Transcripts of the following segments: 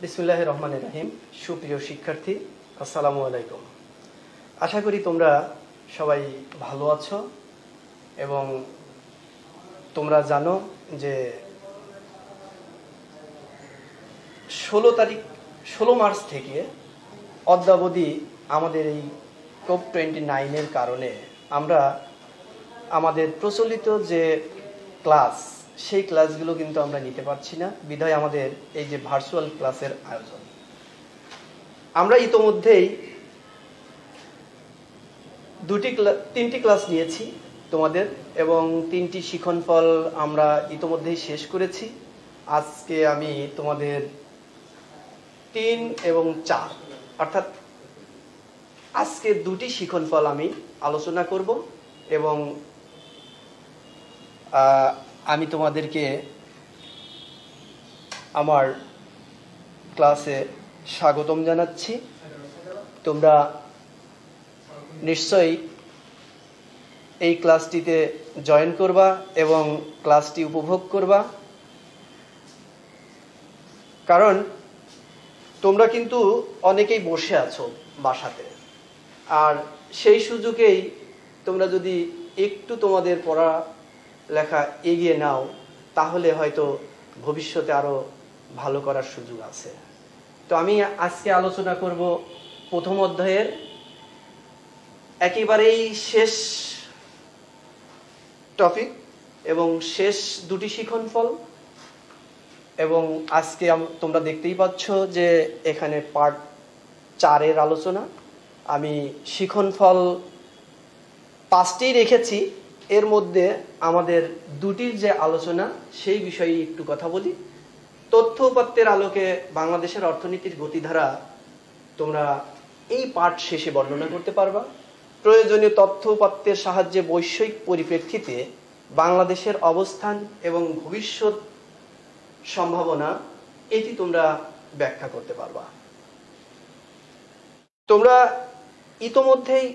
বিসমুল্লাহ রহমান রাহিম। সুপ্রিয় শিক্ষার্থী, আসসালামু আলাইকুম। আশা করি তোমরা সবাই ভালো আছো এবং তোমরা জানো যে ষোলো তারিখ, ষোলো মার্চ থেকে অদ্যাবধি আমাদের এই কোপ টোয়েন্টি নাইনের কারণে আমরা আমাদের প্রচলিত যে ক্লাস সেই ক্লাসগুলো কিন্তু আমরা নিতে পারছি না। বিধায় আমাদের এই যে ভার্চুয়াল ক্লাসের আয়োজন। আমরা ইতোমধ্যেই দুটি তিনটি ক্লাস নিয়েছি তোমাদের এবং তিনটি শিখন ফল আমরা ইতোমধ্যেই শেষ করেছি। আজকে আমি তোমাদের তিন এবং চার। অর্থাৎ আজকে দুটি শিখন ফল আমি আলোচনা করব এবং আমি তোমাদেরকে আমার ক্লাসে স্বাগতম জানাচ্ছি। তোমরা নিশ্চয়ই এই ক্লাসটিতে জয়েন করবা এবং ক্লাসটি উপভোগ করবা। কারণ তোমরা কিন্তু অনেকেই বসে আছো বাসাতে। আর সেই সুযোগেই তোমরা যদি একটু তোমাদের পড়া লেখা এগিয়ে নাও, তাহলে হয়তো ভবিষ্যতে আরও ভালো করার সুযোগ আছে। তো আমি আজকে আলোচনা করব প্রথম অধ্যায়ের। একেবারেই শেষ টপিক এবং শেষ দুটি শিখন ফল। এবং আজকে তোমরা দেখতেই পাচ্ছ যে এখানে পার্ট চারের আলোচনা। আমি শিখন ফল পাঁচটি রেখেছি। এর মধ্যে আমাদের দুটির যে আলোচনা, সেই বিষয়ে একটু কথা বলি। তথ্য উপাত্তের আলোকে বাংলাদেশের অর্থনীতির গতিধারা তোমরা এই পাঠ শেষে বর্ণনা করতে পারবা। প্রয়োজনীয় তথ্য উপাত্তের সাহায্যে বৈষয়িক পরিপ্রেক্ষিতে বাংলাদেশের অবস্থান এবং ভবিষ্যৎ সম্ভাবনা, এটি তোমরা ব্যাখ্যা করতে পারবা। তোমরা ইতোমধ্যেই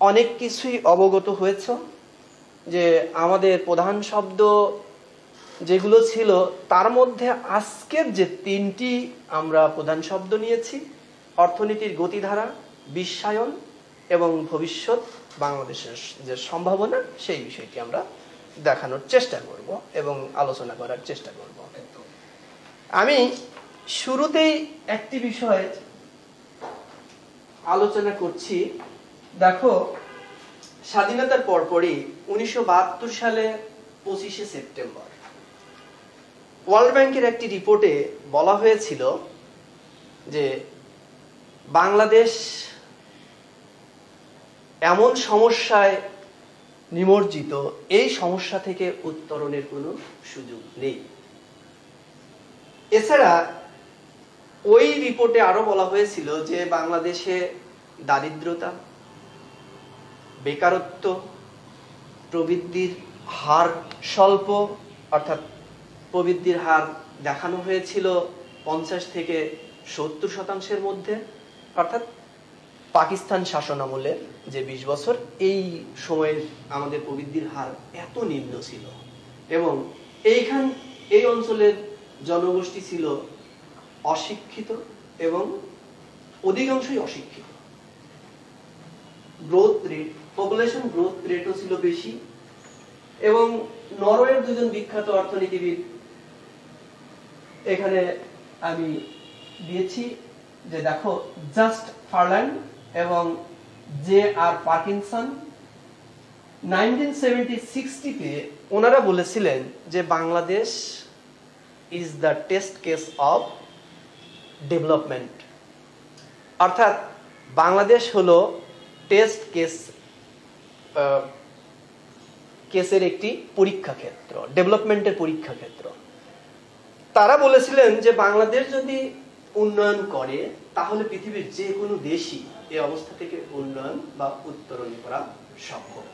অনেক কিছুই অবগত হয়েছ। যে আমাদের প্রধান শব্দ যেগুলো ছিল, তার মধ্যে আজকের যে তিনটি আমরা প্রধান শব্দ নিয়েছি, অর্থনীতির গতিধারা, বিশ্বায়ন এবং ভবিষ্যৎ, বাংলাদেশের যে সম্ভাবনা, সেই বিষয়টি আমরা দেখানোর চেষ্টা করব এবং আলোচনা করার চেষ্টা করব। আমি শুরুতেই একটি বিষয় আলোচনা করছি। দেখো স্বাধীনতার পরপরই উনিশশো বাহাত্তর সালে পঁচিশে সেপ্টেম্বর। ওয়ার্ল্ড ব্যাংকের একটি রিপোর্টে বলা হয়েছিল যে বাংলাদেশ এমন সমস্যায় নিমজ্জিত, এই সমস্যা থেকে উত্তরণের কোনো সুযোগ নেই। এছাড়া ওই রিপোর্টে আরও বলা হয়েছিল যে বাংলাদেশে দারিদ্রতা বেকারত্ব, প্রবৃদ্ধির হার স্বল্প, অর্থাৎ প্রবৃদ্ধির হার দেখানো হয়েছিল পঞ্চাশ থেকে সত্তর শতাংশের মধ্যে, অর্থাৎ পাকিস্তান শাসন আমলের যে বিশ বছর, এই সময়ের আমাদের প্রবৃদ্ধির হার এত নিম্ন ছিল। এবং এইখান, এই অঞ্চলের জনগোষ্ঠী ছিল অশিক্ষিত এবং অধিকাংশই অশিক্ষিত। গ্রোথ রেট পপুলেশন গ্রোথ রেটও ছিল বেশি। এবং নরওয়ের দুজন বিখ্যাত অর্থনীতিবিদ এখানে আমি দিয়েছি যে দেখো জাস্ট ফারল্যান্ড এবং জে আর পার্কিনসন ওনারা বলেছিলেন যে Bangladesh is the test case of development অর্থাৎ বাংলাদেশ হলো টেস্ট কেস কেসের একটি পরীক্ষা ক্ষেত্র, ডেভেলপমেন্টের পরীক্ষা ক্ষেত্র। তারা বলেছিলেন যে বাংলাদেশ যদি উন্নয়ন করে, তাহলে পৃথিবীর যে কোনো দেশই এই অবস্থা থেকে উন্নয়ন বা উত্তরণ করা সম্ভব।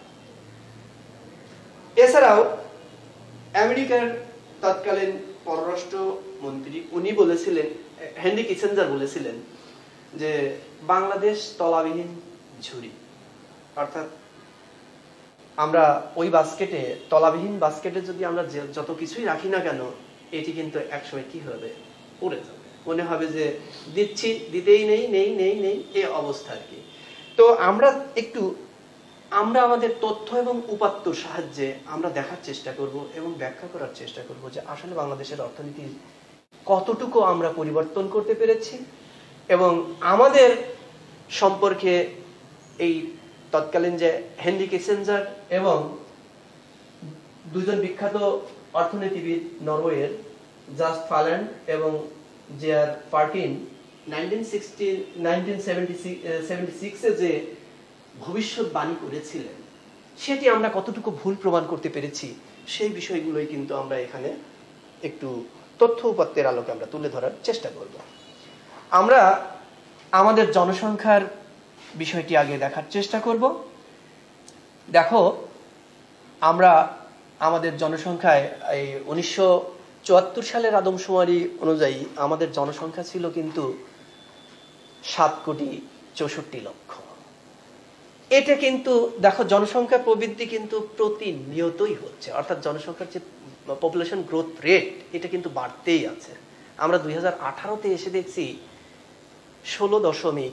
এছাড়াও, আমেরিকার তৎকালীন পররাষ্ট্র মন্ত্রী উনি বলেছিলেন, হেনরি কিসেঞ্জার বলেছিলেন যে বাংলাদেশ তলাবিহীন ঝুড়ি, অর্থাৎ আমরা ওই বাস্কেটে, তলাবিহীন বাস্কেটে যদি আমরা যত কিছুই রাখি না কেন, এটি কিন্তু একসময় কি হবে? পড়ে যাবে। মনে হবে যে দিচ্ছি, দিতেই নেই নেই নেই নেই এই অবস্থা আর কি। তো আমরা একটু, আমরা আমাদের তথ্য এবং উপাত্তর সাহায্যে আমরা দেখার চেষ্টা করব এবং ব্যাখ্যা করার চেষ্টা করব যে আসলে বাংলাদেশের অর্থনীতি কতটুকু আমরা পরিবর্তন করতে পেরেছি এবং আমাদের সম্পর্কে এই তৎকালীন যে হেনরি কিসেঞ্জার এবং দুজন বিখ্যাত অর্থনীতিবিদ নরওয়ের জাস্ট ফাল্যান্ড এবং জে আর পার্টিন যে ভবিষ্যৎবাণী করেছিলেন, সেটি আমরা কতটুকু ভুল প্রমাণ করতে পেরেছি, সেই বিষয়গুলোই কিন্তু আমরা এখানে একটু তথ্য উপাত্তের আলোকে আমরা তুলে ধরার চেষ্টা করব। আমরা আমাদের জনসংখ্যার বিষয়টি আগে দেখার চেষ্টা করব। দেখো, আমরা আমাদের জনসংখ্যায় এই উনিশশো চুয়াত্তর সালের আদমশুমারি অনুযায়ী আমাদের জনসংখ্যা ছিল কিন্তু সাত কোটি চৌষট্টি লক্ষ। এটা কিন্তু, দেখো, জনসংখ্যা প্রবৃদ্ধি কিন্তু প্রতিনিয়তই হচ্ছে। অর্থাৎ জনসংখ্যার যে পপুলেশন গ্রোথ রেট এটা কিন্তু বাড়তেই আছে। আমরা দুই হাজার আঠারোতে এসে দেখছি ষোলো দশমিক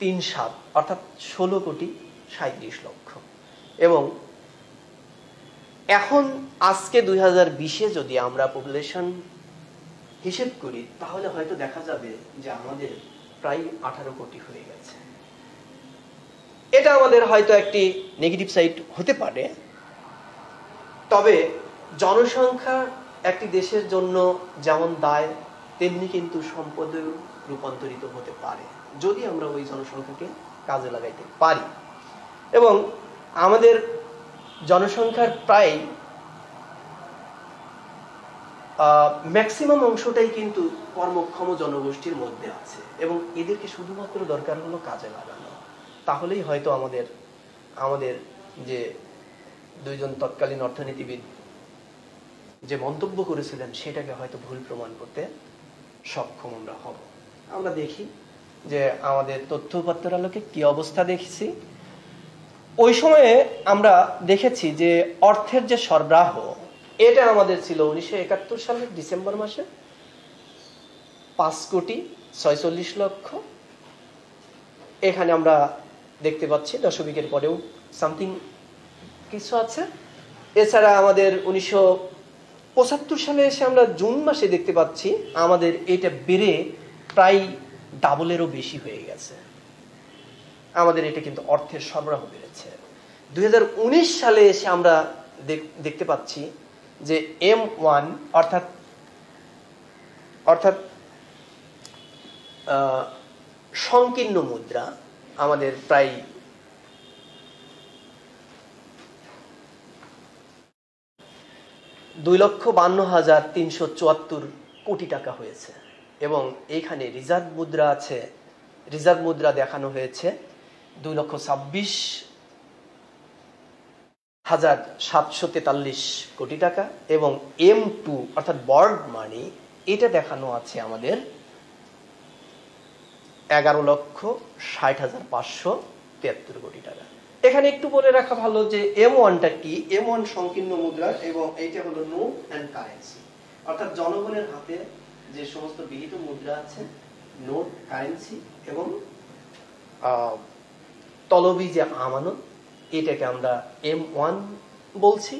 তিন সাত, অর্থাৎ ষোলো কোটি সাঁত্রিশ লক্ষ। এবং এখন আজকে দুই হাজার বিশে যদি আমরা পপুলেশন হিসেব করি, তাহলে হয়তো দেখা যাবে যে আমাদের প্রায় আঠারো কোটি হয়ে গেছে। এটা আমাদের হয়তো একটি নেগেটিভ সাইড হতে পারে। তবে জনসংখ্যা একটি দেশের জন্য যেমন দায়, তেমনি কিন্তু সম্পদেও রূপান্তরিত হতে পারে। যদি আমরা ওই জনসংখ্যাকে কাজে লাগাইতে পারি। এবং আমাদের জনসংখ্যার প্রায় ম্যাক্সিমাম অংশটাই কিন্তু কর্মক্ষম জনগোষ্ঠীর মধ্যে আছে। এবং এদেরকে শুধুমাত্র দরকার হলো কাজে লাগানো। তাহলেই হয়তো আমাদের আমাদের যে দুইজন তৎকালীন অর্থনীতিবিদ যে মন্তব্য করেছিলেন, সেটাকে হয়তো ভুল প্রমাণ করতে সক্ষম আমরা হব। আমরা দেখি যে আমাদের তথ্য উপাত্তর আলোকে কি অবস্থা দেখছি? ওই সময়ে আমরা দেখেছি যে অর্থের যে সরবরাহ, এটা আমাদের ছিল উনিশশো একাত্তর সালের ডিসেম্বর মাসে। পাঁচ কোটি ছয়চল্লিশ লক্ষ। এখানে আমরা দেখতে পাচ্ছি, দশমিকের পরেও সামথিং কিছু আছে। এছাড়া আমাদের উনিশশো পঁচাত্তর সালে এসে আমরা জুন মাসে দেখতে পাচ্ছি, আমাদের এটা বেড়ে প্রায় ডাবলেরও বেশি হয়ে গেছে। আমাদের এটা কিন্তু অর্থের সরবরাহ বেড়েছে। দুই হাজার উনিশ সালে এসে আমরা দেখতে পাচ্ছি যে এম ওয়ান অর্থাৎ অর্থাৎ সংকীর্ণ মুদ্রা আমাদের প্রায় দুই লক্ষ বান্ন হাজার তিনশো চুয়াত্তর কোটি টাকা হয়েছে। এবং এইখানে রিজার্ভ মুদ্রা আছে, রিজার্ভ মুদ্রা দেখানো হয়েছে দুই লক্ষ ছাব্বিশ হাজার সাতশো তেতাল্লিশ কোটি টাকা এবং এম টু অর্থাৎ বর্ড মানি, এটা দেখানো আছে আমাদের এগারো লক্ষ ষাট হাজার পাঁচশো তিয়াত্তর কোটি টাকা। এখানে একটু বলে রাখা ভালো যে এম ওয়ানটা কি? এম ওয়ান সংকীর্ণ মুদ্রা এবং এইটা হলো নোট অ্যান্ড কারেন্সি অর্থাৎ জনগণের হাতে যে সমস্ত বিহিত মুদ্রা আছে, নোট কারেন্সি এবং তলবি যে আমানত, এটাকে আমরা এম ওয়ান বলছি।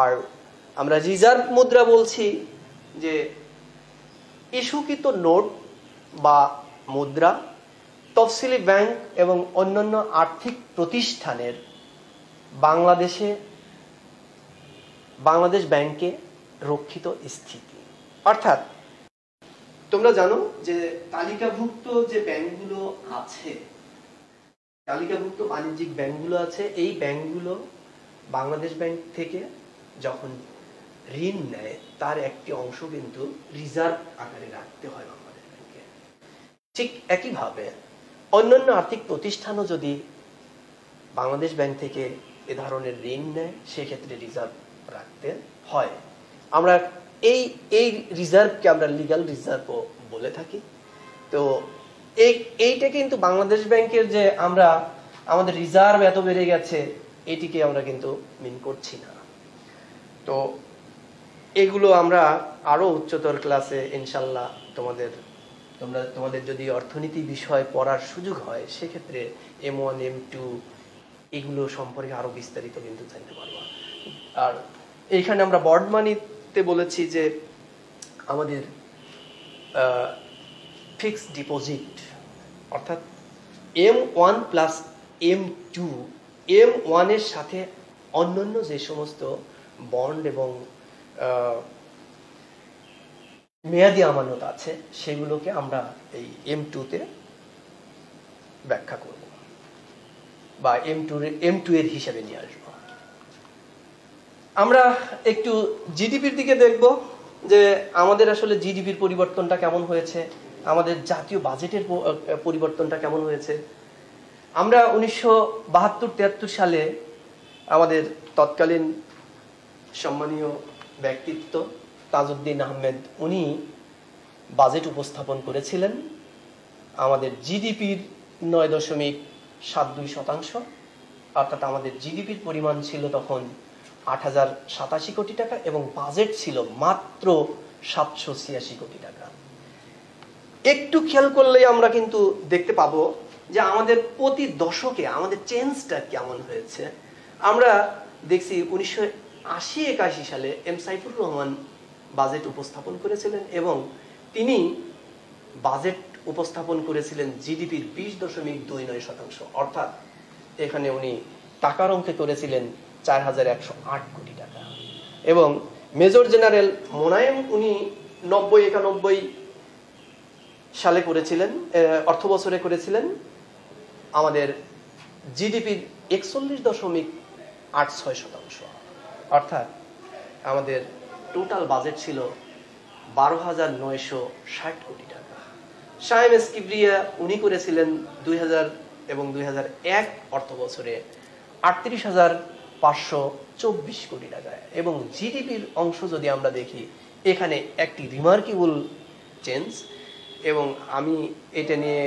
আর আমরা রিজার্ভ মুদ্রা বলছি যে ইস্যুকৃত নোট বা মুদ্রা তফসিলি ব্যাংক এবং অন্যান্য আর্থিক প্রতিষ্ঠানের বাংলাদেশে, বাংলাদেশ ব্যাংকে রক্ষিত স্থিতি। অর্থাৎ তোমরা জানো যে তালিকাভুক্ত যে ব্যাংকগুলো আছে, তালিকাভুক্ত বাণিজ্যিক ব্যাংকগুলো আছে, এই ব্যাংকগুলো বাংলাদেশ ব্যাংক থেকে যখন ঋণ নেয়, তার একটি অংশ কিন্তু রিজার্ভ আকারে রাখতে হয় বাংলাদেশ ব্যাংকে। ঠিক একইভাবে অন্যান্য আর্থিক প্রতিষ্ঠানও যদি বাংলাদেশ ব্যাংক থেকে এ ধরনের ঋণ নেয়, সেক্ষেত্রে রিজার্ভ রাখতে হয়। আমরা এই এই রিজার্ভকে আমরা লিগাল রিজার্ভও বলে থাকি। তো এই, এইটা কিন্তু বাংলাদেশ ব্যাংকের যে আমরা, আমাদের রিজার্ভ এত বেড়ে গেছে, এটিকে আমরা কিন্তু মিন করছি না। তো এগুলো আমরা আরও উচ্চতর ক্লাসে ইনশাল্লাহ তোমাদের, তোমরা, তোমাদের যদি অর্থনীতি বিষয় পড়ার সুযোগ হয়, সেক্ষেত্রে এম ওয়ান এম টু এগুলো সম্পর্কে আরও বিস্তারিত কিন্তু জানতে পারব। আর এইখানে আমরা বর্ডমানিতে বলেছি যে আমাদের ফিক্সড ডিপোজিট অর্থাৎ M one plus M two M ওয়ানের সাথে অন্যান্য যে সমস্ত বন্ড এবং মেয়াদি আমানত আছে, সেগুলোকে আমরা এই এম টুতে ব্যাখ্যা করব বা এম টু এম টু এর হিসাবে নিয়ে আসব। আমরা একটু জিডিপির দিকে দেখব যে আমাদের আসলে জিডিপির পরিবর্তনটা কেমন হয়েছে, আমাদের জাতীয় বাজেটের পরিবর্তনটা কেমন হয়েছে। আমরা উনিশশো বাহাত্তর তিয়াত্তর সালে আমাদের তৎকালীন সম্মানীয় ব্যক্তিত্ব তাজউদ্দিন আহমেদ, উনি বাজেট উপস্থাপন করেছিলেন আমাদের জিডিপির নয় দশমিক সাত দুই শতাংশ। অর্থাৎ আমাদের জিডিপির পরিমাণ ছিল তখন আট হাজার সাতাশি কোটি টাকা এবং বাজেট ছিল মাত্র সাতশো ছিয়াশি কোটি টাকা। একটু খেয়াল করলেই আমরা কিন্তু দেখতে পাবো যে আমাদের প্রতি দশকে আমাদের চেঞ্জটা কেমন হয়েছে। আমরা দেখছি উনিশশো আশি একাশি সালে এম সাইফুর রহমান বাজেট উপস্থাপন করেছিলেন এবং তিনি বাজেট উপস্থাপন করেছিলেন জিডিপির বিশ দশমিক দুই নয় শতাংশ। অর্থাৎ এখানে উনি টাকার অঙ্কে করেছিলেন চার হাজার একশো আট কোটি টাকা। এবং মেজর জেনারেল মোনায়েম, উনি নব্বই একানব্বই সালে করেছিলেন অর্থ বছরে করেছিলেন। আমাদের জিডিপির একচল্লিশ দশমিক আট ছয় শতাংশ। অর্থাৎ আমাদের টোটাল বাজেট ছিল বারো হাজার নয়শো ষাট কোটি টাকা। সাহেব এসকিব্রিয়া, উনি করেছিলেন দুই হাজার এবং দুই হাজার এক অর্থ বছরে আটত্রিশ হাজার পাঁচশো চব্বিশ কোটি টাকা। এবং জিডিপির অংশ যদি আমরা দেখি, এখানে একটি রিমার্কেবল চেঞ্জ এবং আমি এটা নিয়ে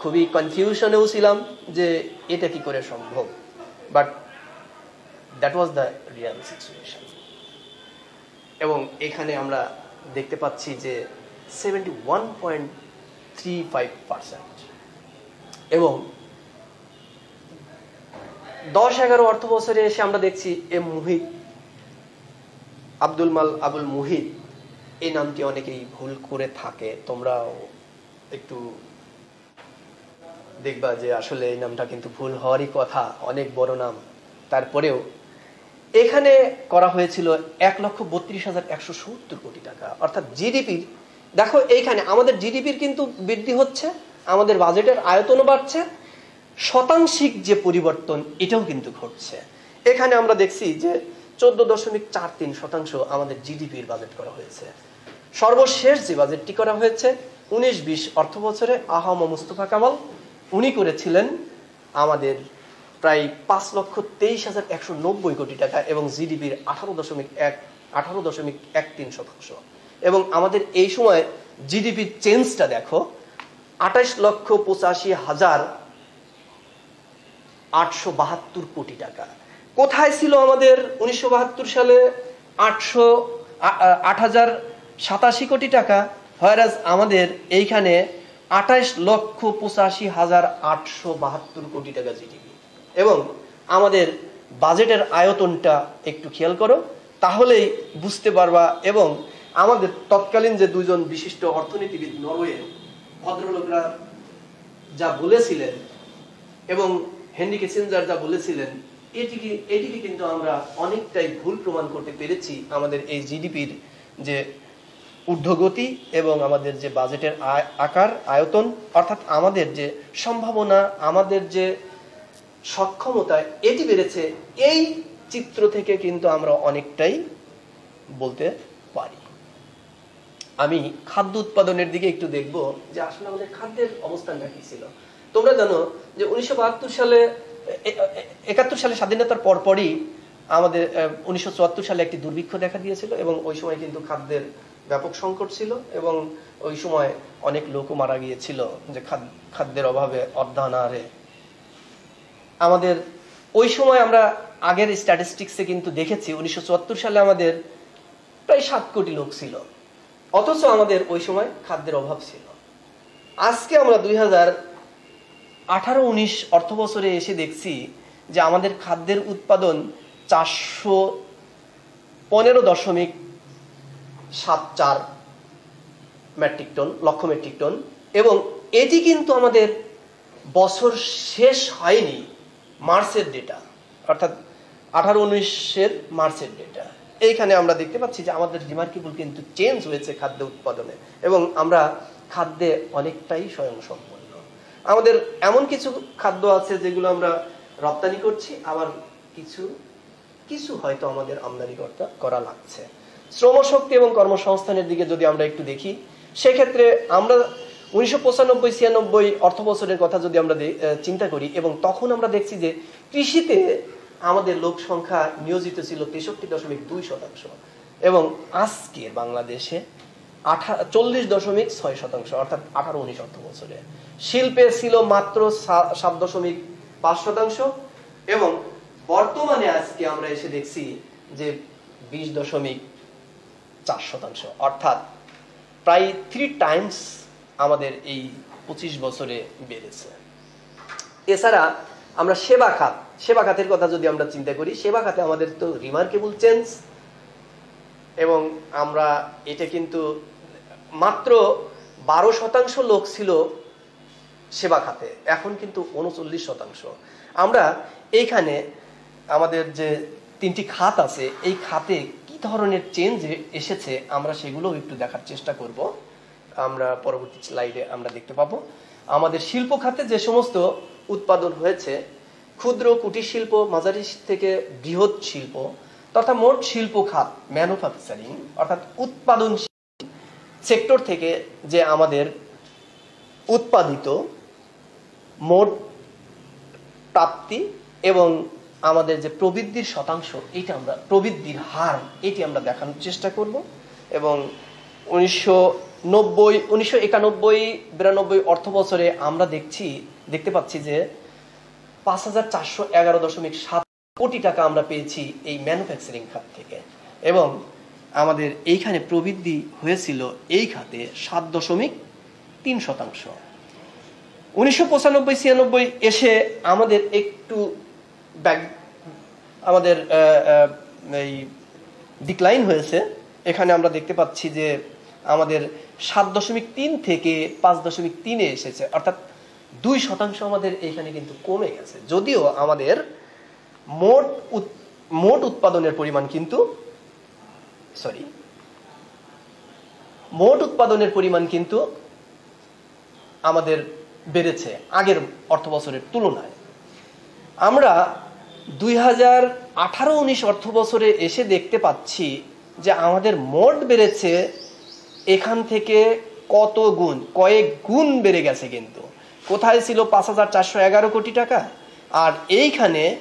খুবই কনফিউশনেও ছিলাম যে এটা কি করে সম্ভব। But that was the real situation এবং এখানে আমরা দেখতে পাচ্ছি যে seventy one point three five percent এবং দশ এগারো অর্থ বছরে এসে আমরা দেখছি এম মুহিত, আব্দুল মাল আবুল মুহিত, এই নামটি অনেকেই ভুল করে থাকে। তোমরাও একটু দেখবা যে আসলে এই নামটা কিন্তু ভুল হওয়ারই কথা, অনেক বড় নাম। তারপরেও এখানে করা হয়েছিল এক লক্ষ বত্রিশ হাজার একশো সত্তর কোটি টাকা। অর্থাৎ জিডিপির, দেখো এইখানে আমাদের জিডিপির কিন্তু বৃদ্ধি হচ্ছে, আমাদের বাজেটের আয়তনও বাড়ছে শতাংশিক যে পরিবর্তন, এটাও কিন্তু ঘটছে। এখানে আমরা দেখছি যে চোদ্দ দশমিক চার তিন শতাংশ আমাদের জিডিপির বাজেট করা হয়েছে। সর্বশেষ যে বাজেটটি করা হয়েছে, উনিশ বিশ অর্থ বছরে আহম মুস্তফা কামাল, উনি করেছিলেন আমাদের প্রায় পাঁচ লক্ষ তেইশ হাজার একশো নব্বই কোটি টাকা এবং জিডিপির আঠারো দশমিক এক, আঠারো দশমিক এক তিন শতাংশ। এবং আমাদের এই সময় জিডিপির চেঞ্জটা দেখো, আঠাশ লক্ষ পঁচাশি হাজার আটশো বাহাত্তর কোটি টাকা। কোথায় ছিল আমাদের উনিশশো বাহাত্তর সালে আটশো আট হাজার সাতাশি কোটি টাকা? হয়রাজ, আমাদের এইখানে আঠাইশ লক্ষ পঁচাশি হাজার আটশো বাহাত্তর কোটি টাকা জিডিপি। এবং আমাদের বাজেটের আয়তনটা একটু খেয়াল করো, তাহলেই বুঝতে পারবা এবং আমাদের তৎকালীন যে দুজন বিশিষ্ট অর্থনীতিবিদ নরওয়ে ভদ্রলোকরা যা বলেছিলেন এবং হেনরি কিসেঞ্জার যা বলেছিলেন, এটিকে এটিকে কিন্তু আমরা অনেকটাই ভুল প্রমাণ করতে পেরেছি আমাদের এই জিডিপির যে ঊর্ধ্বগতি এবং আমাদের যে বাজেটের আকার, আয়তন, অর্থাৎ আমাদের যে সম্ভাবনা, আমাদের যে সক্ষমতা, এটি বেড়েছে। এই চিত্র থেকে কিন্তু আমরা অনেকটাই বলতে পারি। আমি খাদ্য উৎপাদনের দিকে একটু দেখব যে আসলে আমাদের খাদ্যের অবস্থানটা কি ছিল। তোমরা জানো যে উনিশশো বাহাত্তর সালে একাত্তর সালে স্বাধীনতার পরপরই আমাদের উনিশশো সালে একটি দুর্ভিক্ষ দেখা দিয়েছিল এবং ওই সময় কিন্তু খাদ্যের ব্যাপক সংকট ছিল এবং ওই সময় অনেক লোকও মারা গিয়েছিল যে খাদ্যের অভাবে অর্ধানারে। আমাদের ওই সময় আমরা আগের স্ট্যাটিস্টিক্সে কিন্তু দেখেছি, উনিশশো চুয়াত্তর সালে আমাদের প্রায় সাত কোটি লোক ছিল। অথচ আমাদের ওই সময় খাদ্যের অভাব ছিল। আজকে আমরা দুই হাজার আঠারো, উনিশ অর্থ বছরে এসে দেখছি যে আমাদের খাদ্যের উৎপাদন চারশো পনেরো দশমিক সাত চার metric ton lakh metric ton এবং এটি কিন্তু আমাদের বছর শেষ হয়নি মার্চের ডেটা অর্থাৎ আঠারো, উনিশের মার্চের ডেটা এইখানে আমরা দেখতে পাচ্ছি যে আমাদের রিমার্কেবল কিন্তু চেঞ্জ হয়েছে খাদ্য উৎপাদনে, এবং আমরা খাদ্যে অনেকটাই স্বয়ংসম্পন্ন আমাদের এমন কিছু খাদ্য আছে যেগুলো আমরা রপ্তানি করছি, আবার কিছু কিছু হয়তো আমাদের আমদানি করা লাগছে। শ্রমশক্তি এবং কর্মসংস্থানের দিকে যদি আমরা একটু দেখি, সেক্ষেত্রে আমরা উনিশশো পঁচানব্বই, ছিয়ানব্বই অর্থ বছরের কথা যদি আমরা চিন্তা করি, এবং তখন আমরা দেখছি যে কৃষিতে আমাদের লোক সংখ্যা নিয়োজিত ছিল তেষট্টি দশমিক দুই শতাংশ। এবং আজকের বাংলাদেশে আঠা চল্লিশ দশমিক ছয় শতাংশ, অর্থাৎ আঠারো উনিশ অর্থ বছরে। শিল্পে ছিল মাত্র সাত দশমিক পাঁচ শতাংশ এবং বর্তমানে আজকে আমরা এসে দেখছি যে বিশ দশমিক চার শতাংশ, অর্থাৎ প্রায় থ্রি টাইমস আমাদের এই পঁচিশ বছরে বেড়েছে। এছাড়া আমরা সেবা খাত, সেবা খাতের কথা যদি আমরা চিন্তা করি, সেবা খাতে আমাদের তো রিমার্কেবল চেঞ্জ এবং আমরা এটা কিন্তু মাত্র বারো শতাংশ লোক ছিল সেবা খাতে। এখন কিন্তু উনচল্লিশ শতাংশ। আমরা এইখানে আমাদের যে তিনটি খাত আছে, এই খাতে কি ধরনের চেঞ্জ এসেছে আমরা সেগুলো একটু দেখার চেষ্টা করব। আমরা পরবর্তী স্লাইডে আমরা দেখতে পাবো। আমাদের শিল্প খাতে যে সমস্ত উৎপাদন হয়েছে, ক্ষুদ্র কুটির শিল্প, মাঝারি থেকে বৃহৎ শিল্প, তথা মোট শিল্প খাত, ম্যানুফ্যাকচারিং, অর্থাৎ উৎপাদন সেক্টর থেকে যে আমাদের উৎপাদিত মোট প্রাপ্তি এবং আমাদের যে প্রবৃদ্ধির শতাংশ এটা আমরা, প্রবৃদ্ধির হার এটি আমরা দেখানোর চেষ্টা করব এবং উনিশশো নব্বই, উনিশশো একানব্বই, বিরানব্বই অর্থ বছরে আমরা দেখছি, দেখতে পাচ্ছি যে পাঁচ হাজার চারশো এগারো দশমিক সাত কোটি টাকা আমরা পেয়েছি এই ম্যানুফ্যাকচারিং খাত থেকে এবং আমাদের এইখানে প্রবৃদ্ধি হয়েছিল এই খাতে সাত দশমিক তিন শতাংশ। উনিশশো পঁচানব্বই, ছিয়ানব্বই এসে আমাদের একটু আমাদের এই ডিক্লাইন হয়েছে। এখানে আমরা দেখতে পাচ্ছি যে আমাদের সাত দশমিক তিন থেকে পাঁচ দশমিক তিনে এসেছে। অর্থাৎ দুই শতাংশ আমাদের এখানে কিন্তু কমে গেছে। যদিও আমাদের মোট মোট উৎপাদনের পরিমাণ কিন্তু সরি মোট উৎপাদনের পরিমাণ কিন্তু আমাদের বেড়েছে আগের অর্থ বছরের তুলনায়। আমরা দুই হাজার আঠারো উনিশ অর্থ বছরে এসে দেখতে পাচ্ছি যে আমাদের মোট বেড়েছে এখান থেকে কত গুণ, কয়েক গুণ বেড়ে গেছে কিন্তু। কোথায় ছিল পাঁচ হাজার চারশো এগারো কোটি টাকা? আর এইখানে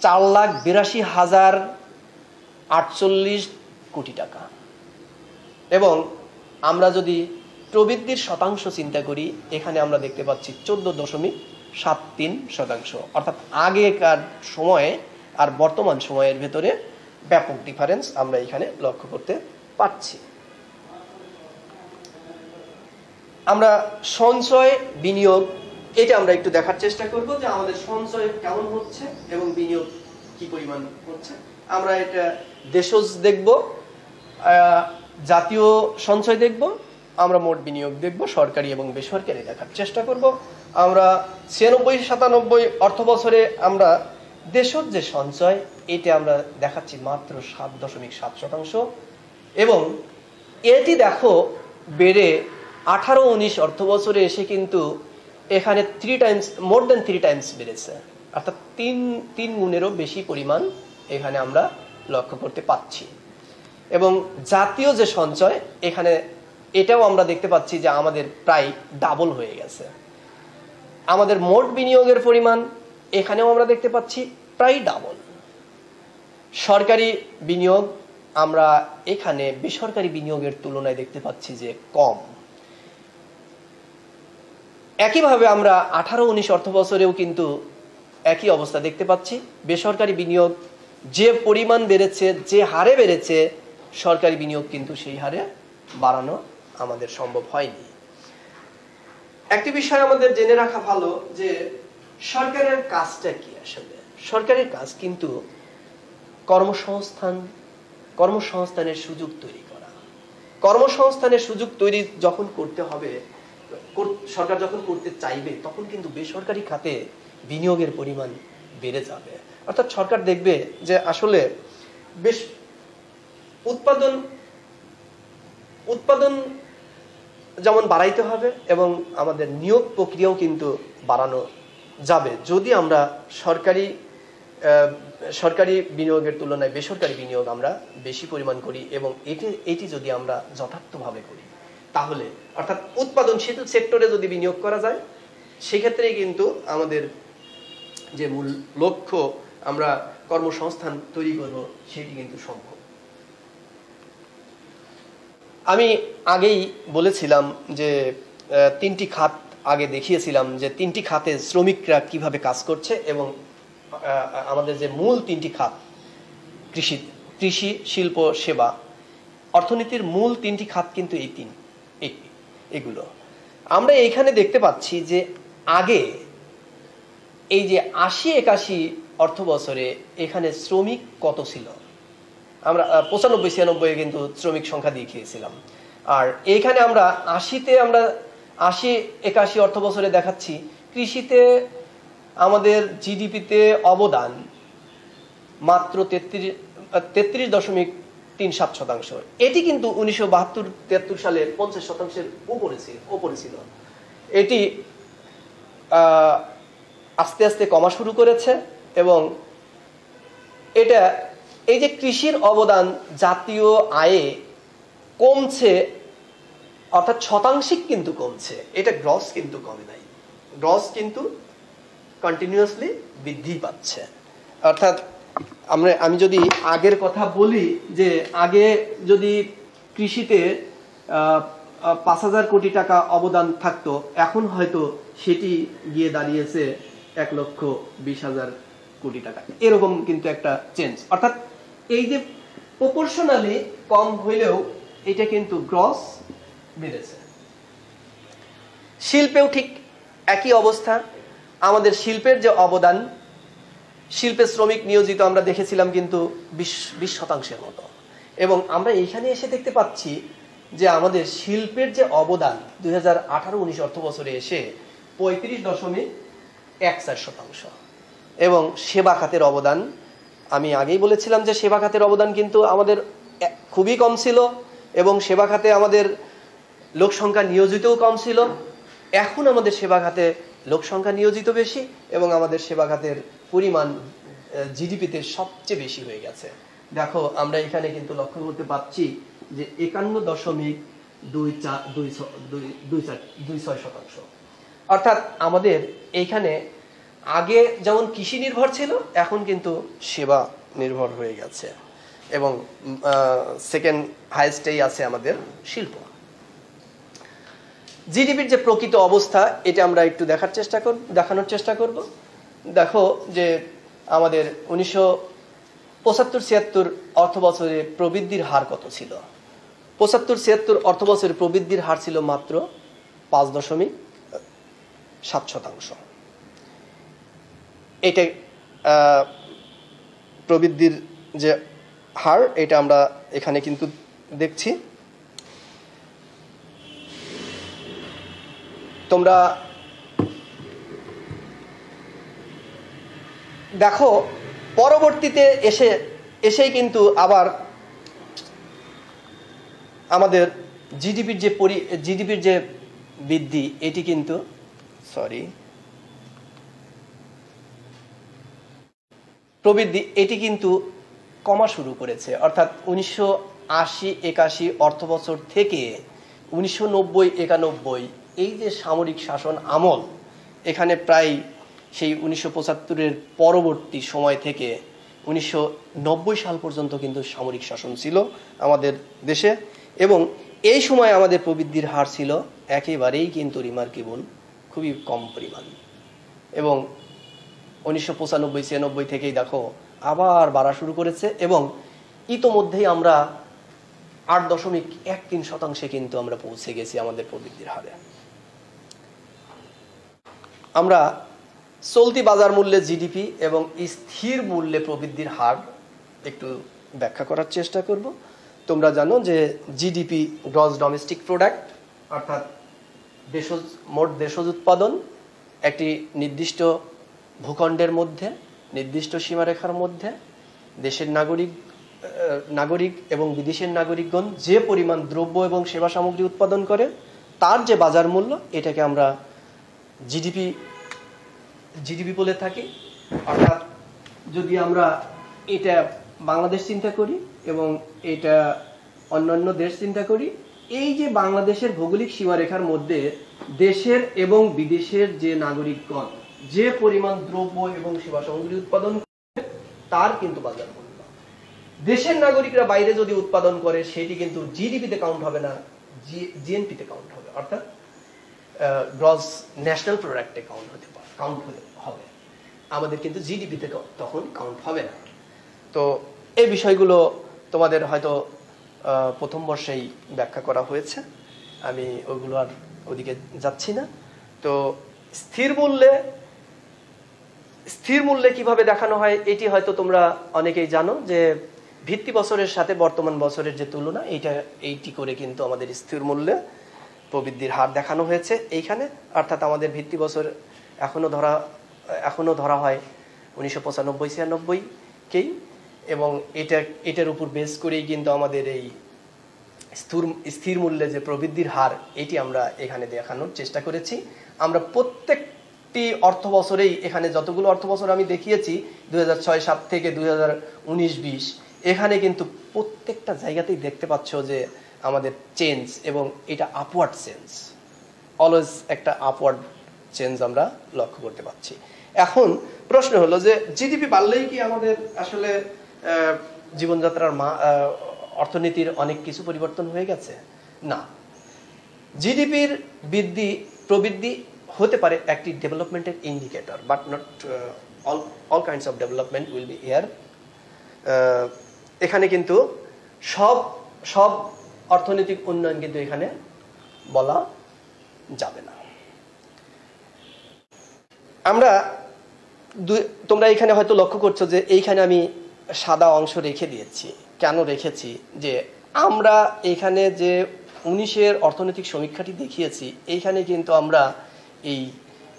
চার লাখ বিরাশি হাজার আটচল্লিশ কোটি টাকা। এবং আমরা যদি প্রবৃদ্ধির শতাংশ চিন্তা করি, এখানে আমরা দেখতে পাচ্ছি চোদ্দ দশমিক সাত তিন শতাংশ। অর্থাৎ আগেকার সময়ে আর বর্তমান সময়ের ভেতরে ব্যাপক ডিফারেন্স আমরা এখানে লক্ষ্য করতে পারছি। আমরা সঞ্চয়, বিনিয়োগ, এটা আমরা একটু দেখার চেষ্টা করব যে আমাদের সঞ্চয় কেমন হচ্ছে এবং বিনিয়োগ কি পরিমাণ হচ্ছে। আমরা এটা দেশজ দেখব। জাতীয় সঞ্চয় দেখব, আমরা মোট বিনিয়োগ দেখব, সরকারি এবং বেসরকারি দেখার চেষ্টা করব। আমরা ছিয়ানব্বই, সাতানব্বই অর্থ বছরে আমরা দেশজ যে সঞ্চয় এটি আমরা দেখাচ্ছি মাত্র সাত দশমিক সাত শতাংশ। এবং এটি দেখো, বেড়ে আঠারো, উনিশ অর্থ বছরে এসে কিন্তু এখানে three times more than three times বেড়েছে। অর্থাৎ তিন তিন গুণেরও বেশি পরিমাণ এখানে আমরা লক্ষ্য করতে পাচ্ছি। এবং জাতীয় যে সঞ্চয়, এখানে এটাও আমরা দেখতে পাচ্ছি যে আমাদের প্রায় ডাবল হয়ে গেছে। আমাদের মোট বিনিয়োগের পরিমাণ এখানেও আমরা দেখতে পাচ্ছি প্রায় ডাবল সরকারি বিনিয়োগ আমরা এখানে বেসরকারি বিনিয়োগের তুলনায় দেখতে পাচ্ছি যে কম। একইভাবে আমরা আঠারো উনিশ অর্থ বছরেও কিন্তু একই অবস্থা দেখতে পাচ্ছি। বেসরকারি বিনিয়োগ যে পরিমাণ বেড়েছে, যে হারে বেড়েছে সরকারি বিনিয়োগ কিন্তু সেই হারে বাড়ানো আমাদের সম্ভব হয়নি। একটি বিষয় আমাদের জেনে রাখা ভালো যে সরকারের কাজটা কি আসলে? সরকারের কাজ কিন্তু কর্মসংস্থান, কর্মসংস্থানের সুযোগ তৈরি করা। কর্মসংস্থানের সুযোগ তৈরি যখন করতে হবে সরকার যখন করতে চাইবে, তখন কিন্তু বেসরকারি খাতে বিনিয়োগের পরিমাণ বেড়ে যাবে। অর্থাৎ সরকার দেখবে যে আসলে বেশ উৎপাদন উৎপাদন যেমন বাড়াইতে হবে এবং আমাদের নিয়োগ প্রক্রিয়াও কিন্তু বাড়ানো যাবে। যদি আমরা সরকারি সরকারি বিনিয়োগের তুলনায় বেসরকারি বিনিয়োগ আমরা বেশি পরিমাণ করি এবং এটি এটি যদি আমরা যথার্থভাবে করি, তাহলে অর্থাৎ উৎপাদনশীল সেক্টরে যদি বিনিয়োগ করা যায় সেক্ষেত্রে কিন্তু আমাদের যে মূল লক্ষ্য আমরা কর্মসংস্থান তৈরি করব, সেটি কিন্তু সম্ভব। আমি আগেই বলেছিলাম যে তিনটি খাত আগে দেখিয়েছিলাম যে তিনটি খাতে শ্রমিকরা কীভাবে কাজ করছে এবং আমাদের যে মূল তিনটি খাত, কৃষি কৃষি, শিল্প, সেবা, অর্থনীতির মূল তিনটি খাত কিন্তু এই তিন এগুলো। আমরা এইখানে দেখতে পাচ্ছি যে আগে এই যে আশি একাশি অর্থ বছরে এখানে শ্রমিক কত ছিল? আমরা পঁচানব্বই, ছিয়ানব্বই কিন্তু শ্রমিক সংখ্যা দিয়ে খেয়েছিলাম। আর এইখানে আমরা আশিতে আমরা আশি, একাশি অর্থ বছরে দেখাচ্ছি, কৃষিতে আমাদের জিডিপিতে অবদান মাত্র তেত্রিশ তেত্রিশ দশমিক তিন সাত শতাংশ। এটি কিন্তু উনিশশো বাহাত্তর তিয়াত্তর সালে পঞ্চাশ শতাংশের উপরে ছিল উপরে ছিল। এটি আস্তে আস্তে কমা শুরু করেছে এবং এটা এই যে কৃষির অবদান জাতীয় আয়ে কমছে, অর্থাৎ শতাংশিক কিন্তু কমছে। এটা গ্রস কিন্তু কমে নাই। গ্রস কিন্তু কন্টিনিউয়াসলি বৃদ্ধি পাচ্ছে। অর্থাৎ আমরা, আমি যদি আগের কথা বলি যে আগে যদি কৃষিতে পাঁচ হাজার কোটি টাকা অবদান থাকতো, এখন হয়তো সেটি গিয়ে দাঁড়িয়েছে এক লক্ষ বিশ হাজার কোটি টাকা। এরকম কিন্তু একটা চেঞ্জ অর্থাৎ এই যে প্রপোর্শনালি কম হইলেও এটা কিন্তু গ্রস বেড়েছে। শিল্পেও ঠিক একই অবস্থা। আমাদের শিল্পের যে অবদান শিল্পে শ্রমিক নিয়োজিত আমরা দেখেছিলাম কিন্তু বিশ বিশ শতাংশের মতো। এবং আমরা এইখানে এসে দেখতে পাচ্ছি যে আমাদের শিল্পের যে অবদান দুই হাজার আঠারো উনিশ অর্থ বছরে এসে পঁয়ত্রিশ দশমিক এক চার শতাংশ। এবং সেবা খাতের অবদান আমি আগেই বলেছিলাম যে সেবা খাতের অবদান কিন্তু আমাদের খুবই কম ছিল এবং সেবা খাতে আমাদের লোক সংখ্যা নিয়োজিতও কম ছিল। এখন আমাদের সেবা খাতে লোক সংখ্যা নিয়োজিত বেশি এবং আমাদের সেবা খাতের পরিমাণ জিডিপিতে সবচেয়ে বেশি হয়ে গেছে। দেখো, আমরা এখানে কিন্তু লক্ষ্য করতে পারছি যে একান্ন দশমিক দুই চার দুই দুই- দুই চার দুই ছয় শতাংশ। অর্থাৎ আমাদের এইখানে আগে যেমন কৃষি নির্ভর ছিল, এখন কিন্তু সেবা নির্ভর হয়ে গেছে। এবং সেকেন্ড হাইস্টেই আছে আমাদের শিল্প। জিডিপির যে প্রকৃত অবস্থা, এটা আমরা একটু দেখার চেষ্টা করব দেখানোর চেষ্টা করব। দেখো যে আমাদের উনিশশো পঁচাত্তর ছিয়াত্তর অর্থ বছরে প্রবৃদ্ধির হার কত ছিল? পঁচাত্তর ছিয়াত্তর অর্থ বছরে প্রবৃদ্ধির হার ছিল মাত্র পাঁচ দশমিক সাত শতাংশ। এটা প্রবৃদ্ধির যে হার, এটা আমরা এখানে কিন্তু দেখছি। তোমরা দেখো, পরবর্তীতে এসে, এসেই কিন্তু আবার আমাদের জিডিপির যে পরি জিডিপির যে বৃদ্ধি, এটি কিন্তু সরি প্রবৃদ্ধি, এটি কিন্তু কমা শুরু করেছে। অর্থাৎ উনিশশো আশি, একাশি অর্থ বছর থেকে উনিশশো নব্বই, একানব্বই এই যে সামরিক শাসন আমল, এখানে প্রায় সেই উনিশশো পঁচাত্তরের পরবর্তী সময় থেকে উনিশশো নব্বই সাল পর্যন্ত কিন্তু সামরিক শাসন ছিল আমাদের দেশে এবং এই সময় আমাদের প্রবৃদ্ধির হার ছিল একেবারেই কিন্তু রিমার্কেবল খুবই কম পরিমাণ। এবং উনিশশো পঁচানব্বই, ছিয়ানব্বই থেকেই দেখো আবার বাড়া শুরু করেছে এবং ইতোমধ্যেই আমরা আট দশমিক এক তিন শতাংশে কিন্তু আমরা পৌঁছে গেছি আমাদের প্রবৃদ্ধির হারে। আমরা চলতি বাজার মূল্যে জিডিপি এবং স্থির মূল্যে প্রবৃদ্ধির হার একটু ব্যাখ্যা করার চেষ্টা করব। তোমরা জানো যে জিডিপি গ্রস ডোমেস্টিক প্রোডাক্ট, অর্থাৎ দেশজ, মোট দেশজ উৎপাদন, একটি নির্দিষ্ট ভূখণ্ডের মধ্যে, নির্দিষ্ট সীমারেখার মধ্যে, দেশের নাগরিক নাগরিক এবং বিদেশের নাগরিকগণ যে পরিমাণ দ্রব্য এবং সেবা সামগ্রী উৎপাদন করে, তার যে বাজার মূল্য, এটাকে আমরা জিডিপি জিডিপি বলে থাকি। অর্থাৎ যদি আমরা এটা বাংলাদেশ চিন্তা করি এবং এটা অন্যান্য দেশ চিন্তা করি, এই যে বাংলাদেশের ভৌগোলিক সীমারেখার মধ্যে দেশের এবং বিদেশের যে নাগরিকগণ যে পরিমাণ দ্রব্য এবং সেবা সামগ্রী উৎপাদন করে, তার কিন্তু বাজার মূল্য। দেশের নাগরিকরা বাইরে যদি উৎপাদন করে, সেটি কিন্তু জিডিপিতে কাউন্ট হবে না জিএনপিতে কাউন্ট হবে। অর্থাৎ গ্রস ন্যাশনাল প্রোডাক্টে কাউন্ট হতে পারে কাউন্ট হবে। আমাদের কিন্তু জিডিপিতে তখন কাউন্ট হবে না। তো এই বিষয়গুলো তোমাদের হয়তো প্রথম বর্ষেই ব্যাখ্যা করা হয়েছে। আমি ওগুলো আর ওদিকে যাচ্ছি না। তো স্থির মূল্যে স্থির মূল্যে কীভাবে দেখানো হয়, এটি হয়তো তোমরা অনেকেই জানো যে ভিত্তি বছরের সাথে বর্তমান বছরের যে তুলনা, এইটা, এইটি করে কিন্তু আমাদের স্থির মূল্যে প্রবৃদ্ধির হার দেখানো হয়েছে। এইখানে অর্থাৎ আমাদের ভিত্তি বছর এখনও ধরা এখনও ধরা হয় উনিশশো পঁচানব্বই, ছিয়ানব্বইকেই এবং এটা, এটার উপর বেস করেই কিন্তু আমাদের এই স্থূর, স্থির মূল্যে যে প্রবৃদ্ধির হার, এটি আমরা এখানে দেখানোর চেষ্টা করেছি। আমরা প্রত্যেকটি অর্থ বছরেই এখানে যতগুলো অর্থ বছর আমি দেখিয়েছি, দুই হাজার ছয় সাত থেকে দুই হাজার উনিশ, বিশ, এখানে কিন্তু প্রত্যেকটা জায়গাতেই দেখতে পাচ্ছ যে আমাদের চেঞ্জ এবং এটা আপওয়ার্ড চেঞ্জ অলওয়েজ একটা আপওয়ার্ড চেঞ্জ আমরা লক্ষ্য করতে পারছি। এখন প্রশ্ন হলো যে জিডিপি বাড়লেই কি আমাদের আসলে জীবনযাত্রার মা অর্থনীতির অনেক কিছু পরিবর্তন হয়ে গেছে? না। জিডিপির বৃদ্ধি, প্রবৃদ্ধি হতে পারে একটি ডেভেলপমেন্টের indicator but not all all kinds of development will be air এখানে কিন্তু সব সব অর্থনৈতিক উন্নয়ন কিন্তু এখানে বলা যাবে না। আমরা দুই- তোমরা এখানে হয়তো লক্ষ্য করছ যে এইখানে আমি সাদা অংশ রেখে দিয়েছি। কেন রেখেছি? যে আমরা এখানে যে উনিশের অর্থনৈতিক সমীক্ষাটি দেখিয়েছি, এইখানে কিন্তু আমরা এই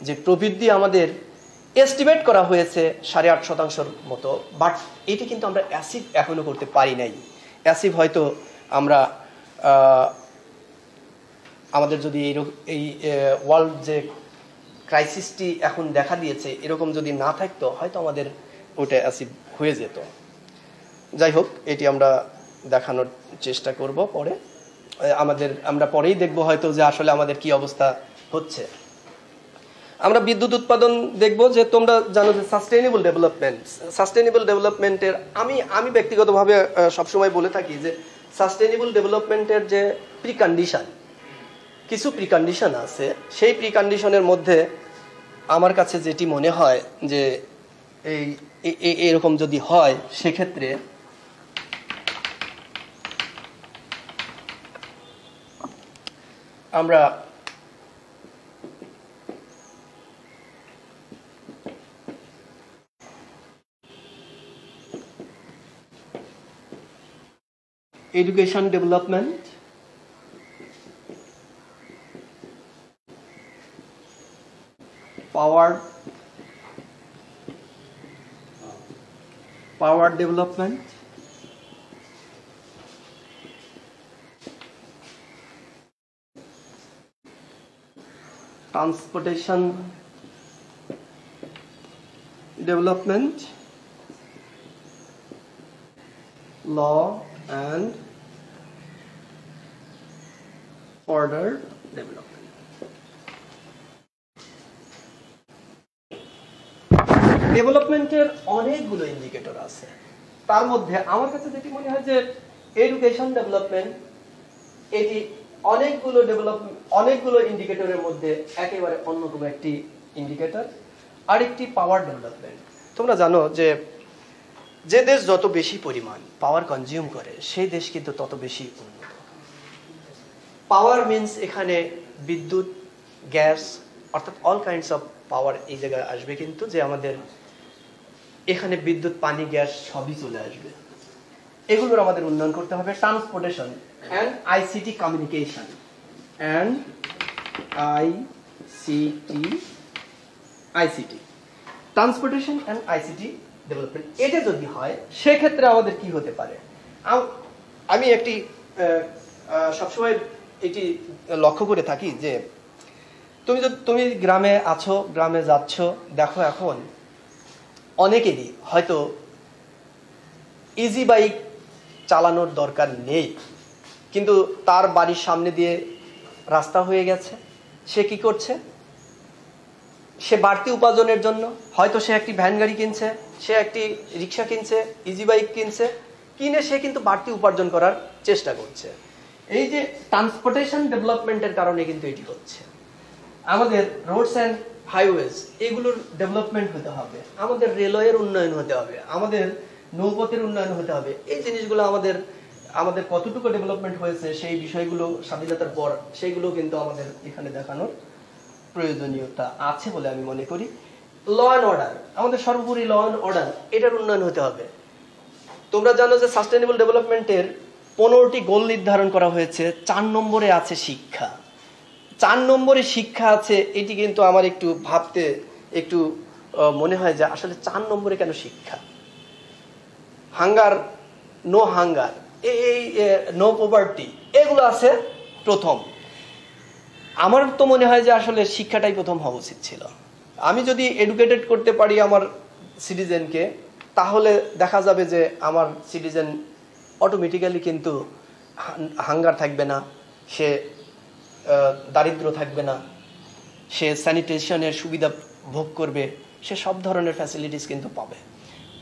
যে প্রবৃদ্ধি আমাদের এস্টিমেট করা হয়েছে সাড়ে আট শতাংশের মতো। বাট এটি কিন্তু আমরা অ্যাসিভ এখনও করতে পারি নাই। অ্যাসিভ হয়তো আমরা আমাদের যদি এই ওয়ার্ল্ড যে ক্রাইসিসটি এখন দেখা দিয়েছে, এরকম যদি না থাকতো, হয়তো আমাদের ওটা অ্যাসিভ হয়ে যেত। যাই হোক, এটি আমরা দেখানোর চেষ্টা করব পরে। আমাদের আমরা পরেই দেখব হয়তো যে আসলে আমাদের কি অবস্থা হচ্ছে। আমরা বিদ্যুৎ উৎপাদন দেখব যে তোমরা জানো যে সাস্টেইনেবল ডেভেলপমেন্ট সাস্টেইনেবল ডেভেলপমেন্টের আমি আমি ব্যক্তিগতভাবে সবসময় বলে থাকি যে সাস্টেইনেবল ডেভেলপমেন্টের যে প্রিকন্ডিশন কিছু প্রিকন্ডিশন আছে। সেই প্রিকন্ডিশনের মধ্যে আমার কাছে যেটি মনে হয় যে এই এরকম যদি হয়, সেক্ষেত্রে আমরা education development? Power? Power development? Transportation development? Law and order. Development ডেভেলপমেন্টের অনেকগুলো ইন্ডিকেটর আছে। তার মধ্যে আমার কাছে যেটি মনে হয় যে এডুকেশন ডেভেলপমেন্ট এটি অনেকগুলো ডেভেলপ অনেকগুলো ইন্ডিকেটরের মধ্যে একেবারে অন্যতম একটি ইন্ডিকেটর আরেকটি পাওয়ার ডেভেলপমেন্ট তোমরা জানো যে যে দেশ যত বেশি পরিমাণ পাওয়ার কনজিউম করে, সেই দেশ কিন্তু তত বেশি উন্নত। পাওয়ার মিন্স এখানে বিদ্যুৎ, গ্যাস, অর্থাৎ অল কাইন্ডস অফ পাওয়ার এই জায়গায় আসবে। কিন্তু যে আমাদের এখানে বিদ্যুৎ, পানি, গ্যাস সবই চলে আসবে। এগুলোর আমাদের উন্নয়ন করতে হবে। Transportation and ICT communication and I ICT ICT transportation and ICT development এটা যদি হয়, সেক্ষেত্রে আমাদের কি হতে পারে? আমি একটি সবসময় এটি লক্ষ্য করে থাকি যে তুমি যদি তুমি গ্রামে আছো, গ্রামে যাচ্ছ, দেখো এখন অনেকেরই হয়তো ইজি বাইক চালানোর দরকার নেই, কিন্তু তার বাড়ির সামনে দিয়ে রাস্তা হয়ে গেছে, সে কি করছে? সে বাড়তি উপার্জনের জন্য, হয়তো সে একটি ভ্যান গাড়ি কিনছে, সে একটি রিক্সা কিনছে ইজি বাইক কিনছে, কিনে সে কিন্তু বাড়তি উপার্জন করার চেষ্টা করছে। এই যে ট্রান্সপোর্টেশন ডেভেলপমেন্টের কারণে কিন্তু এটি হচ্ছে। আমাদের রোডস অ্যান্ড হাইওয়েজ এগুলোর ডেভেলপমেন্ট হতে হবে। আমাদের রেলওয়ের উন্নয়ন হতে হবে। আমাদের নৌপথের উন্নয়ন হতে হবে। এই জিনিসগুলো আমাদের আমাদের কতটুকু ডেভেলপমেন্ট হয়েছে, সেই বিষয়গুলো স্বাধীনতার পর সেইগুলো কিন্তু আমাদের এখানে দেখানোর প্রয়োজনীয়তা আছে বলে আমি মনে করি। ল অ্যান্ড অর্ডার আমাদের সর্বোপরি ল অ্যান্ড অর্ডার এটার উন্নয়ন হতে হবে। তোমরা জানো যে সাস্টেনেবল ডেভেলপমেন্টের পনেরোটি গোল নির্ধারণ করা হয়েছে, চার নম্বরে আছে শিক্ষা। চার নম্বরে শিক্ষা আছে, এটি কিন্তু আমার একটু ভাবতে একটু মনে হয় যে আসলে চার নম্বরে কেন শিক্ষা? হাঙ্গার, নো হাঙ্গার এই নো পভার্টি, এগুলো আছে প্রথম। আমার তো মনে হয় যে আসলে শিক্ষাটাই প্রথম হওয়া উচিত ছিল। আমি যদি এডুকেটেড করতে পারি আমার সিটিজেনকে তাহলে দেখা যাবে যে আমার সিটিজেন অটোমেটিক্যালি কিন্তু হাঙ্গার থাকবে না, সে দারিদ্র থাকবে না, সে স্যানিটেশনের সুবিধা ভোগ করবে, সে সব ধরনের ফ্যাসিলিটিস কিন্তু পাবে।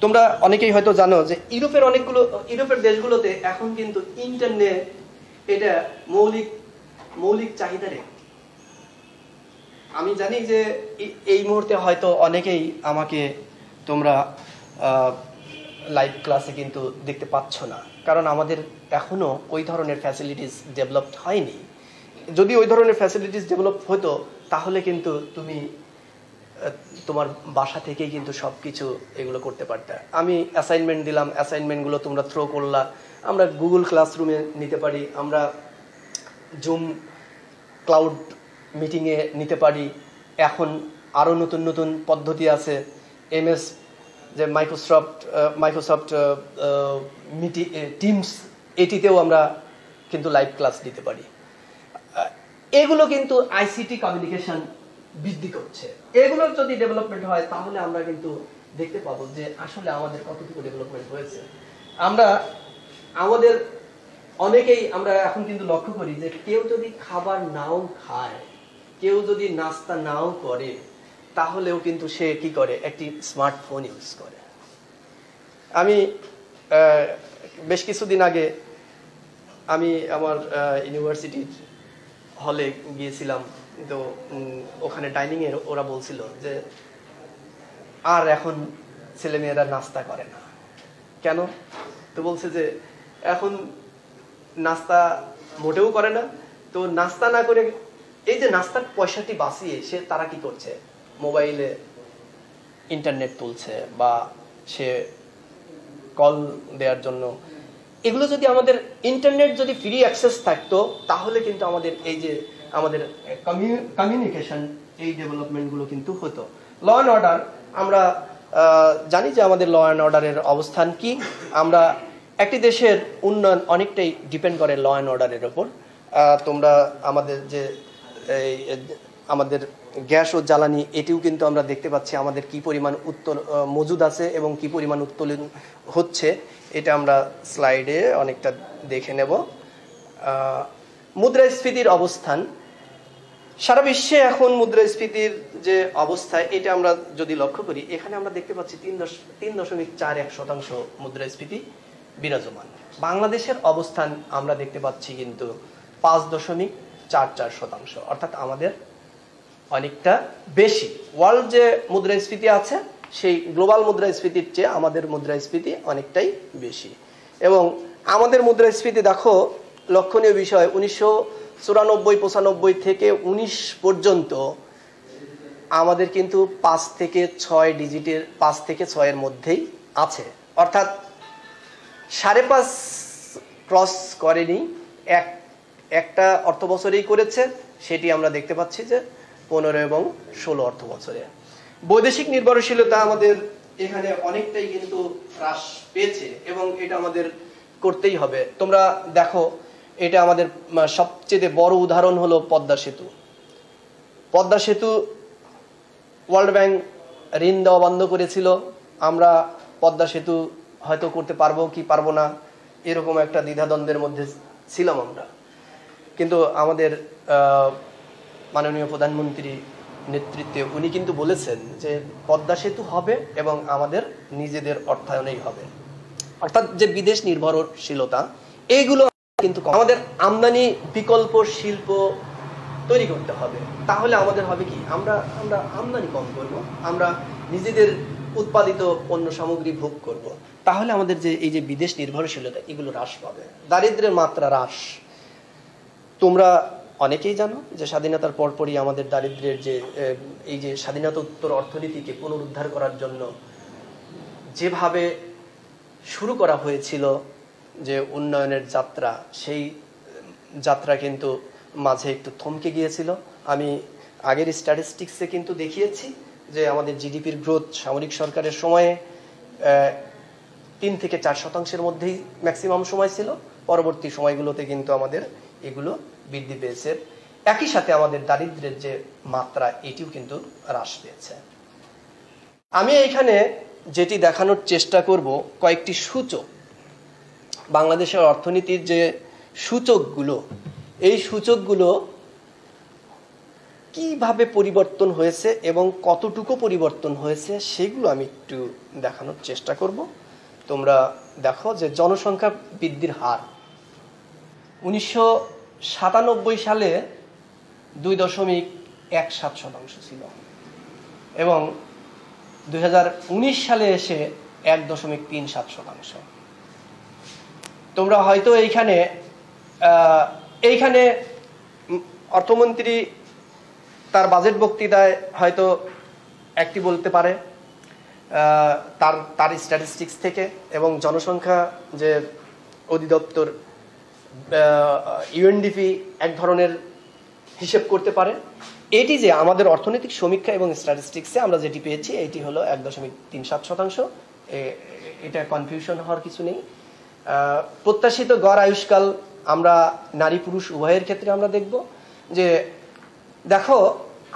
তোমরা অনেকেই হয়তো জানো যে ইউরোপের অনেকগুলো, ইউরোপের দেশগুলোতে এখন কিন্তু ইন্টারনেট এটা মৌলিক মৌলিক চাহিদার আমি জানি যে এই মুহূর্তে হয়তো অনেকেই আমাকে তোমরা লাইভ ক্লাসে কিন্তু দেখতে পাচ্ছ না। কারণ আমাদের এখনও ওই ধরনের ফ্যাসিলিটিস ডেভেলপড হয়নি। যদি ওই ধরনের ফ্যাসিলিটিস ডেভেলপ হতো, তাহলে কিন্তু তুমি তোমার বাসা থেকেই কিন্তু সব কিছু এগুলো করতে পারতে। আমি অ্যাসাইনমেন্ট দিলাম অ্যাসাইনমেন্টগুলো তোমরা থ্রো করলা। আমরা গুগল ক্লাসরুমে নিতে পারি, আমরা জুম ক্লাউড মিটিংয়ে নিতে পারি। এখন আরও নতুন নতুন পদ্ধতি আছে। এমএস যে মাইক্রোসফট মাইক্রোসফট মিটি টিমস এটিতেও আমরা কিন্তু লাইভ ক্লাস দিতে পারি। এগুলো কিন্তু আইসিটি কমিউনিকেশন বৃদ্ধি করছে। এগুলোর যদি ডেভেলপমেন্ট হয়, তাহলে আমরা কিন্তু দেখতে পাবো যে আসলে আমাদের কতটুকু ডেভেলপমেন্ট হয়েছে। আমরা, আমাদের অনেকেই আমরা এখন কিন্তু লক্ষ্য করি যে কেউ যদি খাবার নাও খায়, কেউ যদি নাস্তা নাও করে তাহলেও কিন্তু সে কি করে? একটি স্মার্টফোন ইউজ করে। আমি বেশ কিছুদিন আগে আমি আমার ইউনিভার্সিটির হলে গিয়েছিলাম। তো ওখানে ডাইনিং এর ওরা বলছিল যে, আর এখন ছেলেমেয়েরা নাস্তা করে না। কেন? তো বলছে যে, এখন নাস্তা মোটেও করে না। তো নাস্তা না করে, এই যে নাস্তার পয়সাটি বাঁচিয়ে সে তারা কি করছে? মোবাইলে ইন্টারনেট তুলছে বা সে কল দেওয়ার জন্য। এগুলো যদি আমাদের ইন্টারনেট যদি ফ্রি অ্যাক্সেস থাকতো, তাহলে কিন্তু আমাদের এই যে আমাদের কমিউনিকেশন এই ডেভেলপমেন্টগুলো কিন্তু হতো। ল অ্যান্ড অর্ডার আমরা জানি যে আমাদের ল অ্যান্ড অর্ডারের অবস্থান কি। আমরা একটি দেশের উন্নয়ন অনেকটাই ডিপেন্ড করে ল অ্যান্ড অর্ডারের ওপর। তোমরা আমাদের যে এই, আমাদের গ্যাস ও জ্বালানি, এটিও কিন্তু আমরা দেখতে পাচ্ছি আমাদের কি পরিমাণ উত্তোল মজুদ আছে এবং কি পরিমাণ উত্তোলন হচ্ছে, এটা আমরা স্লাইডে অনেকটা দেখে নেব। মুদ্রাস্ফীতির অবস্থান। সারা বিশ্বে এখন মুদ্রাস্ফীতির যে অবস্থা, এটা আমরা যদি লক্ষ্য করি, এখানে আমরা দেখতে পাচ্ছি তিন দশ, তিন দশমিক চার এক শতাংশ মুদ্রাস্ফীতি বিরাজমান। বাংলাদেশের অবস্থান আমরা দেখতে পাচ্ছি কিন্তু পাঁচ দশমিক চার চার শতাংশ, অর্থাৎ আমাদের অনেকটা বেশি। ওয়ার্ল্ড যে মুদ্রাস্ফীতি আছে, সেই গ্লোবাল মুদ্রাস্ফীতির চেয়ে আমাদের মুদ্রাস্ফীতি অনেকটাই বেশি। এবং আমাদের মুদ্রাস্ফীতি, দেখো, লক্ষণীয় বিষয়, উনিশশো চুরানব্বই, পঁচানব্বই থেকে উনিশ পর্যন্ত আমাদের কিন্তু পাঁচ থেকে ছয় ডিজিটের, পাঁচ থেকে ছয়ের মধ্যেই আছে। অর্থাৎ সাড়ে পাঁচ ক্রস করেনি। এক, একটা অর্থ বছরেই করেছে। সেটি আমরা দেখতে পাচ্ছি যে পনেরো এবং ষোলো অর্থ বছরে বৈদেশিক নির্ভরশীলতা আমাদের এখানে অনেকটাই কিন্তু হ্রাস পেয়েছে এবং এটা আমাদের করতেই হবে। তোমরা দেখো, এটা আমাদের সবচেয়ে বড় উদাহরণ হলো পদ্মা সেতু। পদ্মা সেতু ওয়ার্ল্ড ব্যাংক ঋণ দেওয়া বন্ধ করেছিল। আমরা পদ্মা সেতু হয়তো করতে পারব কি পারব না, এরকম একটা দ্বিধাদ্বন্দ্বের মধ্যে ছিলাম আমরা। কিন্তু আমাদের মাননীয় প্রধানমন্ত্রী নেতৃত্বে উনি কিন্তু বলেছেন যে পদ্মা সেতু হবে এবং আমাদের নিজেদের অর্থায়নেই হবে। অর্থাৎ যে বিদেশ নির্ভরশীলতা এইগুলো কিন্তু আমাদের আমদানি বিকল্প শিল্প তৈরি করতে হবে। তাহলে আমাদের হবে কি? আমরা আমরা আমদানি কম করব, আমরা নিজেদের উৎপাদিত পণ্য সামগ্রী ভোগ করব। তাহলে আমাদের যে, এই যে বিদেশ নির্ভরশীলতা, এগুলো হ্রাস পাবে। দারিদ্রের মাত্রা হ্রাস। তোমরা অনেকেই জানো যে স্বাধীনতার পরপরই আমাদের দারিদ্রের যে এই যে স্বাধীনতা উত্তর অর্থনীতিকে পুনরুদ্ধার করার জন্য যেভাবে শুরু করা হয়েছিল যে উন্নয়নের যাত্রা, সেই যাত্রা কিন্তু মাঝে একটু থমকে গিয়েছিল। আমি আগের স্ট্যাটিস্টিক্সে কিন্তু দেখিয়েছি যে আমাদের জিডিপির গ্রোথ সামরিক সরকারের সময়ে তিন থেকে চার শতাংশের মধ্যেই ম্যাক্সিমাম সময় ছিল। পরবর্তী সময়গুলোতে কিন্তু আমাদের এগুলো বৃদ্ধি পেয়েছে। একই সাথে আমাদের দারিদ্রের যে মাত্রা, এটিও কিন্তু হ্রাস পেয়েছে। আমি এখানে যেটি দেখানোর চেষ্টা করব, কয়েকটি সূচক। বাংলাদেশের অর্থনীতির যে সূচকগুলো, এই সূচকগুলো কীভাবে পরিবর্তন হয়েছে এবং কতটুকু পরিবর্তন হয়েছে, সেগুলো আমি একটু দেখানোর চেষ্টা করব। তোমরা দেখো যে জনসংখ্যা বৃদ্ধির হার। উনিশশো সাতানব্বই সালে দুই দশমিক এক সাত শতাংশ ছিল। এবং দুই হাজার উনিশ সালে এসে এক দশমিক তিন সাত শতাংশ। তোমরা হয়তো এইখানে এইখানে অর্থমন্ত্রী তার বাজেট বক্তৃতায় হয়তো একটি বলতে পারে তার তার স্ট্যাটিস্টিক্স থেকে এবং জনসংখ্যা যে অধিদপ্তর ইউএনডিপি এক ধরনের হিসেব করতে পারে। এটি যে আমাদের অর্থনৈতিক সমীক্ষা এবং স্ট্যাটিস্টিক্সে আমরা যেটি পেয়েছি, এটি হলো এক দশমিক তিন সাত শতাংশ। এটা কনফিউশন হওয়ার কিছু নেই। প্রত্যাশিত গড় আয়ুষ্কাল আমরা নারী পুরুষ উভয়ের ক্ষেত্রে আমরা দেখব যে, দেখো,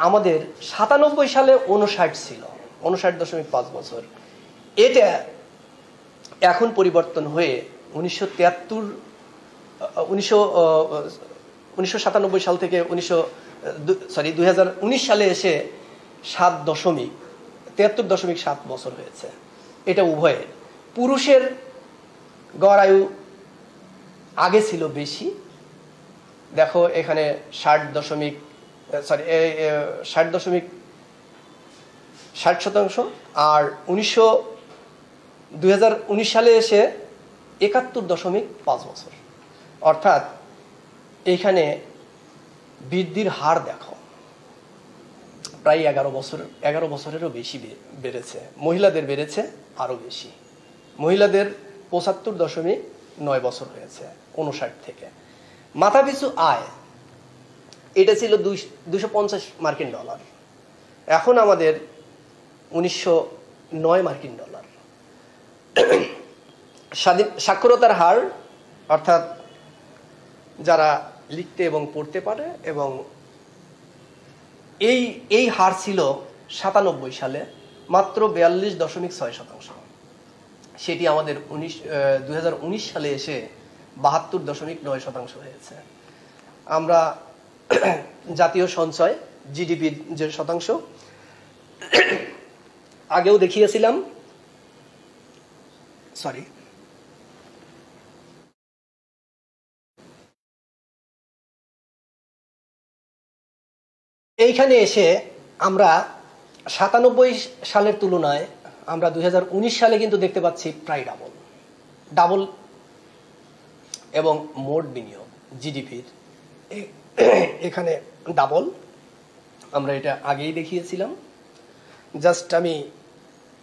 আমাদের সাতানব্বই সালে উনষাট ছিল উনষাট দশমিক পাঁচ বছর। এটা এখন পরিবর্তন হয়ে উনিশশো তিয়াত্তর উনিশশো সাল থেকে উনিশশো সরি দুই হাজার উনিশ সালে এসে সাত দশমিক, তিয়াত্তর দশমিক সাত বছর হয়েছে। এটা উভয়ের। পুরুষের গড় আয়ু আগে ছিল বেশি। দেখো, এখানে ষাট দশমিক সরি ষাট দশমিক ষাট শতাংশ। আর উনিশশো, দুই সালে এসে একাত্তর দশমিক পাঁচ বছর। অর্থাৎ এখানে বৃদ্ধির হার দেখো। প্রায় এগারো বছর, এগারো বছরেরও বেশি বেড়েছে। মহিলাদের বেড়েছে আরও বেশি। মহিলাদের পঁচাত্তর দশমিক নয় বছর হয়েছে উনষাট থেকে। মাথাপিছু আয়, এটা ছিল দুশো পঞ্চাশ মার্কিন ডলার। এখন আমাদের উনিশশো নয় মার্কিন ডলার। স্বাধীন, সাক্ষরতার হার, অর্থাৎ যারা লিখতে এবং পড়তে পারে এবং এই এই হার ছিল সাতানব্বই সালে, মাত্র বিয়াল্লিশ দশমিক ছয় শতাংশ। সেটি আমাদের উনিশ দুই সালে এসে বাহাত্তর দশমিক নয় শতাংশ হয়েছে। আমরা জাতীয় সঞ্চয় জিডিপির যে শতাংশ, আগেও দেখিয়েছিলাম। সরি এইখানে এসে আমরা সাতানব্বই সালের তুলনায় আমরা দু হাজার উনিশ সালে কিন্তু দেখতে পাচ্ছি প্রায় ডাবল ডাবল এবং মোট বিনিয়োগ জিডিপির এখানে ডাবল আমরা এটা আগেই দেখিয়েছিলাম। জাস্ট আমি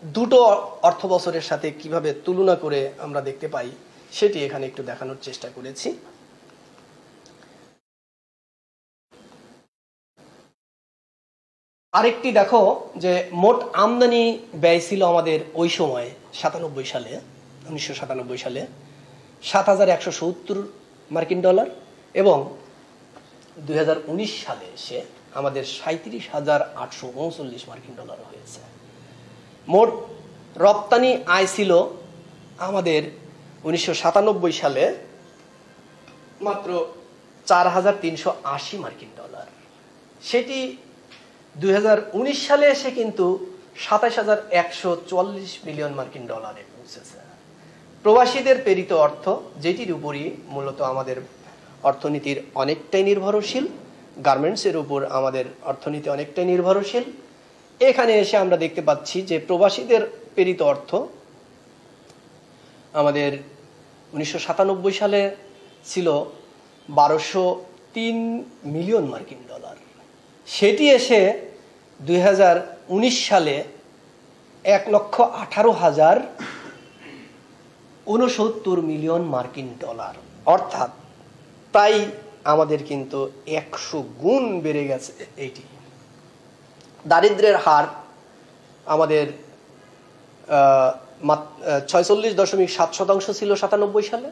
দুটো অর্থ বছরের সাথে কীভাবে তুলনা করে আমরা দেখতে পাই, সেটি এখানে একটু দেখানোর চেষ্টা করেছি। আরেকটি দেখো যে মোট আমদানি ব্যয় ছিল আমাদের ওই সময়, সাতানব্বই সালে, উনিশশো সাতানব্বই সালে, সাত হাজার একশো সত্তর মার্কিন ডলার এবং দুই হাজার উনিশ সালে এসে আমাদের সাঁত্রিশ হাজার আটশো উনচল্লিশ মার্কিন ডলার হয়েছে। মোট রপ্তানি আয় ছিল আমাদের উনিশশো সাতানব্বই সালে মাত্র চার হাজার তিনশো আশি মার্কিন ডলার। সেটি দুই হাজার উনিশ সালে এসে কিন্তু সাতাশ হাজার একশো চুয়াল্লিশ মিলিয়ন মার্কিন ডলারে পৌঁছেছে। প্রবাসীদের প্রেরিত অর্থ, যেটির উপরই মূলত আমাদের অর্থনীতির অনেকটাই নির্ভরশীল, গার্মেন্টসের উপর আমাদের অর্থনীতি অনেকটাই নির্ভরশীল। এখানে এসে আমরা দেখতে পাচ্ছি যে প্রবাসীদের প্রেরিত অর্থ আমাদের উনিশশো সাতানব্বই সালে ছিল বারোশো তিন মিলিয়ন মার্কিন ডলার। সেটি এসে দুই হাজার উনিশ সালে এক লক্ষ আঠারো হাজার উনসত্তর মিলিয়ন মার্কিন ডলার, অর্থাৎ প্রায় আমাদের কিন্তু একশো গুণ বেড়ে গেছে এইটি দারিদ্রের হার আমাদের ছয়চল্লিশ দশমিক সাত শতাংশ ছিল সাতানব্বই সালে।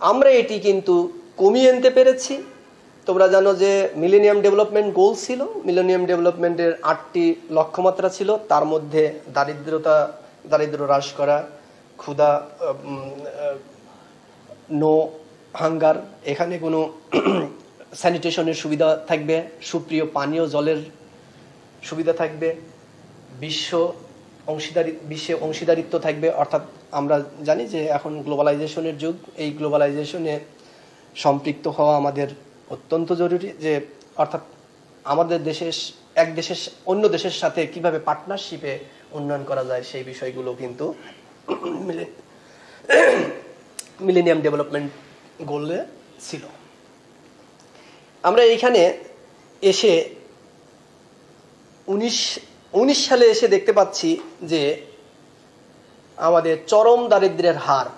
আমরা এটি কিন্তু কমিয়ে আনতে পেরেছি। তোমরা জানো যে মিলেনিয়াম ডেভেলপমেন্ট গোল ছিল। মিলেনিয়াম ডেভেলপমেন্টের আটটি লক্ষ্যমাত্রা ছিল। তার মধ্যে দারিদ্রতা দারিদ্র হ্রাস করা, ক্ষুধা নো হাঙ্গার, এখানে কোনো স্যানিটেশনের সুবিধা থাকবে, সুপ্রিয় পানীয় জলের সুবিধা থাকবে, বিশ্ব অংশীদারি, বিশ্বে অংশীদারিত্ব থাকবে, অর্থাৎ আমরা জানি যে এখন গ্লোবালাইজেশনের যুগ। এই গ্লোবালাইজেশনে সম্পৃক্ত হওয়া আমাদের অত্যন্ত জরুরি যে, অর্থাৎ আমাদের দেশের, এক দেশের, অন্য দেশের সাথে কীভাবে পার্টনারশিপে উন্নয়ন করা যায় সেই বিষয়গুলো কিন্তু মিলেনিয়াম ডেভেলপমেন্ট গোলে ছিল। আমরা এইখানে এসে উনিশ উনিশ সালে এসে দেখতে পাচ্ছি যে, আমাদের চরম দারিদ্রের হার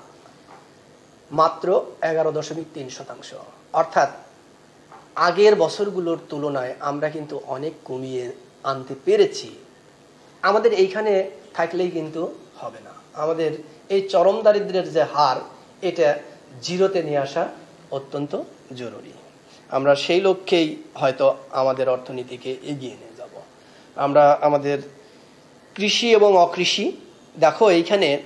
মাত্র এগারো দশমিক তিন শতাংশ। অর্থাৎ আগের বছরগুলোর তুলনায় আমরা কিন্তু অনেক কমিয়ে আনতে পেরেছি। আমাদের এইখানে থাকলেই কিন্তু হবে না। আমাদের এই চরম দারিদ্রের যে হার, এটা জিরোতে নিয়ে আসা অত্যন্ত জরুরি। আমরা সেই লক্ষ্যেই হয়তো আমাদের অর্থনীতিকে এগিয়ে নিয়ে যাব। আমরা আমাদের কৃষি এবং অকৃষি, দেখো এইখানে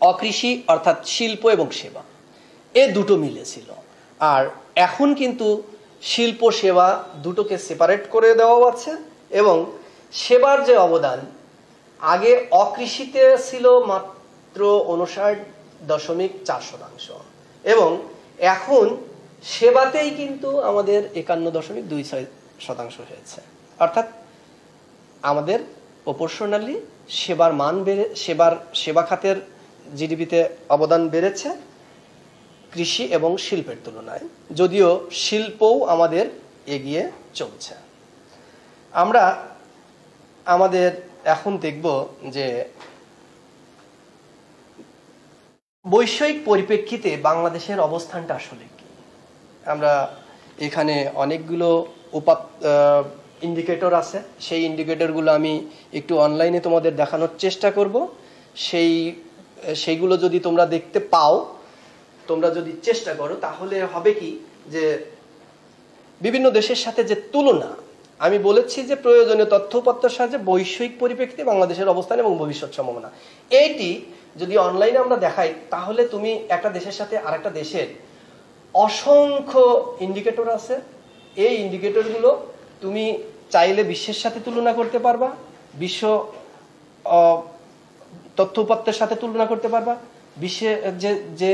অকৃষি অর্থাৎ শিল্প এবং সেবা, এ দুটো মিলেছিল আর এখন কিন্তু শিল্প সেবা দুটোকে সেপারেট করে দেওয়া আছে এবং সেবার যে অবদান, আগে অকৃষিতে ছিল মাত্র উনষাট দশমিক চার শতাংশ এবং এখন সেবাতেই কিন্তু আমাদের একান্ন দশমিক দুই ছয় শতাংশ হয়েছে। অর্থাৎ আমাদের প্রপোর্শনালি সেবার মান বেড়ে, সেবার সেবা খাতের জিডিপিতে অবদান বেড়েছে। কৃষি এবং শিল্পের তুলনায়। যদিও শিল্পও আমাদের এগিয়ে চলছে। আমরা আমাদের এখন দেখব যে বৈষয়িক পরিপ্রেক্ষিতে বাংলাদেশের অবস্থানটা আসলে কি। আমরা এখানে অনেকগুলো উপা ইন্ডিকেটর আছে। সেই ইন্ডিকেটরগুলো আমি একটু অনলাইনে তোমাদের দেখানোর চেষ্টা করব। সেই, সেইগুলো যদি তোমরা দেখতে পাও তোমরা যদি চেষ্টা করো, তাহলে হবে কি যে বিভিন্ন দেশের সাথে যে তুলনা, আমি বলেছি যে প্রয়োজনীয় তথ্য উপাত্তর সাহায্যে বৈষয়িক পরিপ্রেক্ষিতে বাংলাদেশের অবস্থান এবং ভবিষ্যৎ সম্ভাবনা। এইটি যদি অনলাইনে আমরা দেখাই, তাহলে তুমি একটা দেশের সাথে আরেকটা দেশের অসংখ্য ইন্ডিকেটর আছে। এই ইন্ডিকেটরগুলো তুমি চাইলে বিশ্বের সাথে তুলনা করতে পারবা, বিশ্ব তথ্য উপাত্তের সাথে তুলনা করতে পারবা। বিশ্বে যে যে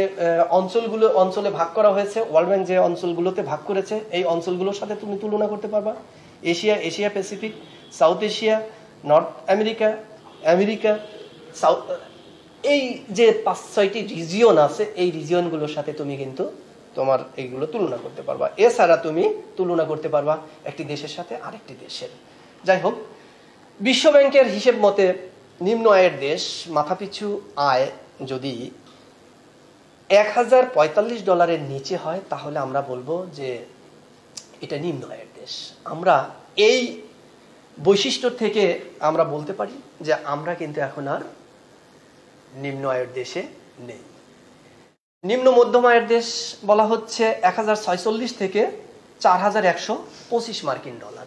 অঞ্চলগুলো, অঞ্চলে ভাগ করা হয়েছে ওয়ার্ল্ড ব্যাংক যে অঞ্চলগুলোতে ভাগ করেছে, এই অঞ্চলগুলোর সাথে তুমি তুলনা করতে পারবা। Asia Asia Pacific South Asia North America America South এই যে পাঁচ, ছয়টি রিজিয়ন আছে, এই রিজিয়নগুলোর সাথে তুমি কিন্তু তোমার এইগুলো তুলনা করতে পারবা। এছাড়া তুমি তুলনা করতে পারবা একটি দেশের সাথে আরেকটি দেশের। যাই হোক বিশ্ব ব্যাংকের হিসেব মতে নিম্ন আয়ের দেশ, মাথাপিছু আয় যদি এক হাজার পঁয়তাল্লিশ ডলারের নিচে হয়, তাহলে আমরা বলব যে এটা নিম্ন আয়ের দেশ। আমরা এই বৈশিষ্ট্য থেকে আমরা বলতে পারি যে আমরা কিন্তু এখন আর নিম্ন আয়ের দেশে নেই। নিম্ন মধ্যম আয়ের দেশ বলা হচ্ছে এক থেকে চার হাজার একশো পঁচিশ মার্কিন ডলার।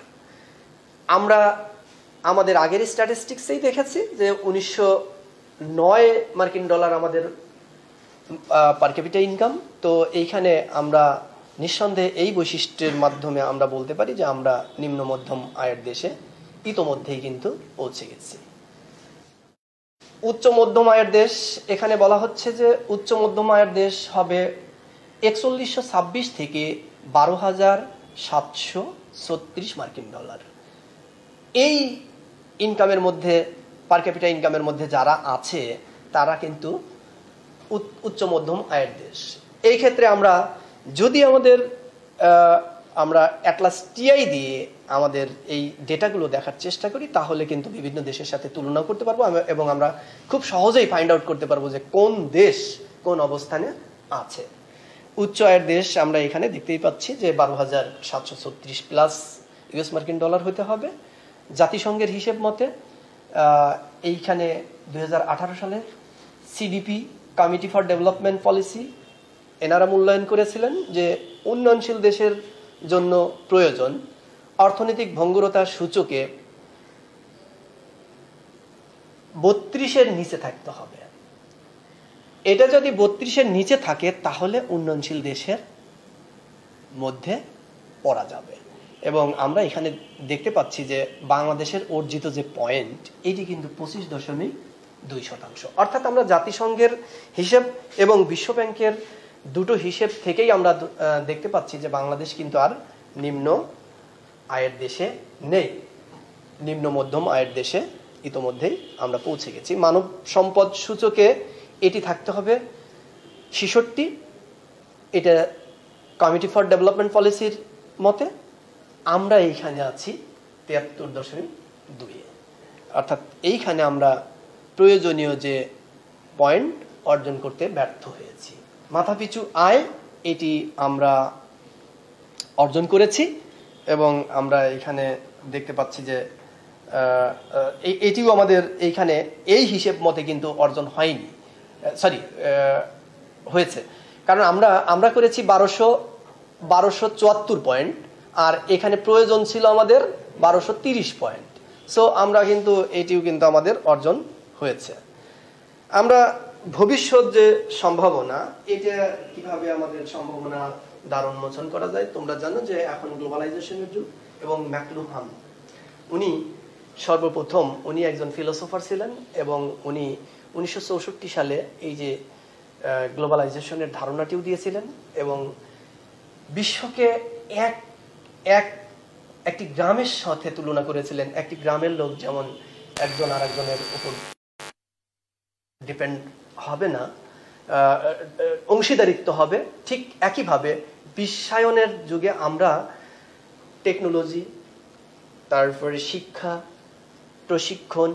আমরা আমাদের আগের স্ট্যাটিস্টিক্সেই দেখেছি যে উনিশশো নয় মার্কিন ডলার আমাদের পার ক্যাপিটা ইনকাম তো এইখানে আমরা নিঃসন্দেহে এই বৈশিষ্ট্যের মাধ্যমে আমরা বলতে পারি যে আমরা নিম্ন, মধ্যম আয়ের দেশে ইতোমধ্যেই কিন্তু পৌঁছে গেছি। উচ্চ, মধ্যম আয়ের দেশ, এখানে বলা হচ্ছে যে উচ্চ, মধ্যম আয়ের দেশ হবে একচল্লিশশো ছাব্বিশ থেকে বারো হাজার সাতশো ছত্রিশ মার্কিন ডলার। এই ইনকামের মধ্যে পার ক্যাপিটা ইনকামের মধ্যে যারা আছে, তারা কিন্তু উচ্চ, মধ্যম আয়ের দেশ। এই ক্ষেত্রে আমরা যদি আমাদের আমরা অ্যাটলাস টিআই দিয়ে আমাদের এই ডেটাগুলো দেখার চেষ্টা করি, তাহলে কিন্তু বিভিন্ন দেশের সাথে তুলনা করতে পারব এবং আমরা খুব সহজেই ফাইন্ড আউট করতে পারব যে কোন দেশ কোন অবস্থানে আছে। উচ্চ আয়ের দেশ আমরা এখানে দেখতেই পাচ্ছি যে বারো হাজার সাতশো ছত্রিশ প্লাস ইউএস মার্কিন ডলার হতে হবে। জাতিসংঘের হিসেব মতে এইখানে দুই হাজার আঠারো সালের CDP committee for development policy এনারা মূল্যায়ন করেছিলেন যে উন্নয়নশীল দেশের জন্য প্রয়োজন অর্থনৈতিক ভঙ্গুরতার সূচকে বত্রিশের নিচে থাকতে হবে। এটা যদি বত্রিশের নিচে থাকে, তাহলে উন্নয়নশীল দেশের মধ্যে পড়া যাবে। এবং আমরা এখানে দেখতে পাচ্ছি যে বাংলাদেশের অর্জিত যে পয়েন্ট এটি কিন্তু পঁচিশ দশমিক দুই শতাংশ। অর্থাৎ আমরা জাতিসংঘের হিসেব এবং বিশ্ব ব্যাংকের দুটো হিসেব থেকেই আমরা দেখতে পাচ্ছি যে বাংলাদেশ কিন্তু আর নিম্ন আয়ের দেশে নেই। নিম্ন মধ্যম আয়ের দেশে ইতোমধ্যেই আমরা পৌঁছে গেছি। মানব সম্পদ সূচকে এটি থাকতে হবে ছেষট্টি। এটা কমিটি ফর ডেভেলপমেন্ট পলিসির মতে। আমরা এইখানে আছি তিয়াত্তর দশমিক দুইয়ে অর্থাৎ এইখানে আমরা প্রয়োজনীয় যে পয়েন্ট অর্জন করতে ব্যর্থ হয়েছি। মাথাপিছু আয়, এটি আমরা অর্জন করেছি এবং আমরা এখানে দেখতে পাচ্ছি যে এটিও আমাদের এইখানে এই হিসেব মতে কিন্তু অর্জন হয়নি। সরি হয়েছে। কারণ আমরা আমরা করেছি বারোশো বারোশো চুয়াত্তর পয়েন্ট আর এখানে প্রয়োজন ছিল আমাদের বারোশো তিরিশ পয়েন্ট। সো আমরা কিন্তু এটিও কিন্তু আমাদের অর্জন হয়েছে। আমরা ভবিষ্যৎ যে সম্ভাবনা, এটা কীভাবে আমাদের সম্ভাবনা দ্বার উন্মোচন করা যায়, তোমরা জানো যে এখন গ্লোবালাইজেশনের যুগ এবং ম্যাকলুহাম উনি সর্বপ্রথম উনি একজন ফিলোসোফার ছিলেন এবং উনি উনিশশো চৌষট্টি সালে এই যে গ্লোবালাইজেশনের ধারণাটিও দিয়েছিলেন এবং বিশ্বকে এক এক, একটি গ্রামের সাথে তুলনা করেছিলেন। একটি গ্রামের লোক যেমন একজন আর একজনের উপর ডিপেন্ড হবে না অংশীদারিত্ব হবে। ঠিক একইভাবে বিশ্বায়নের যুগে আমরা টেকনোলজি তারপরে শিক্ষা, প্রশিক্ষণ,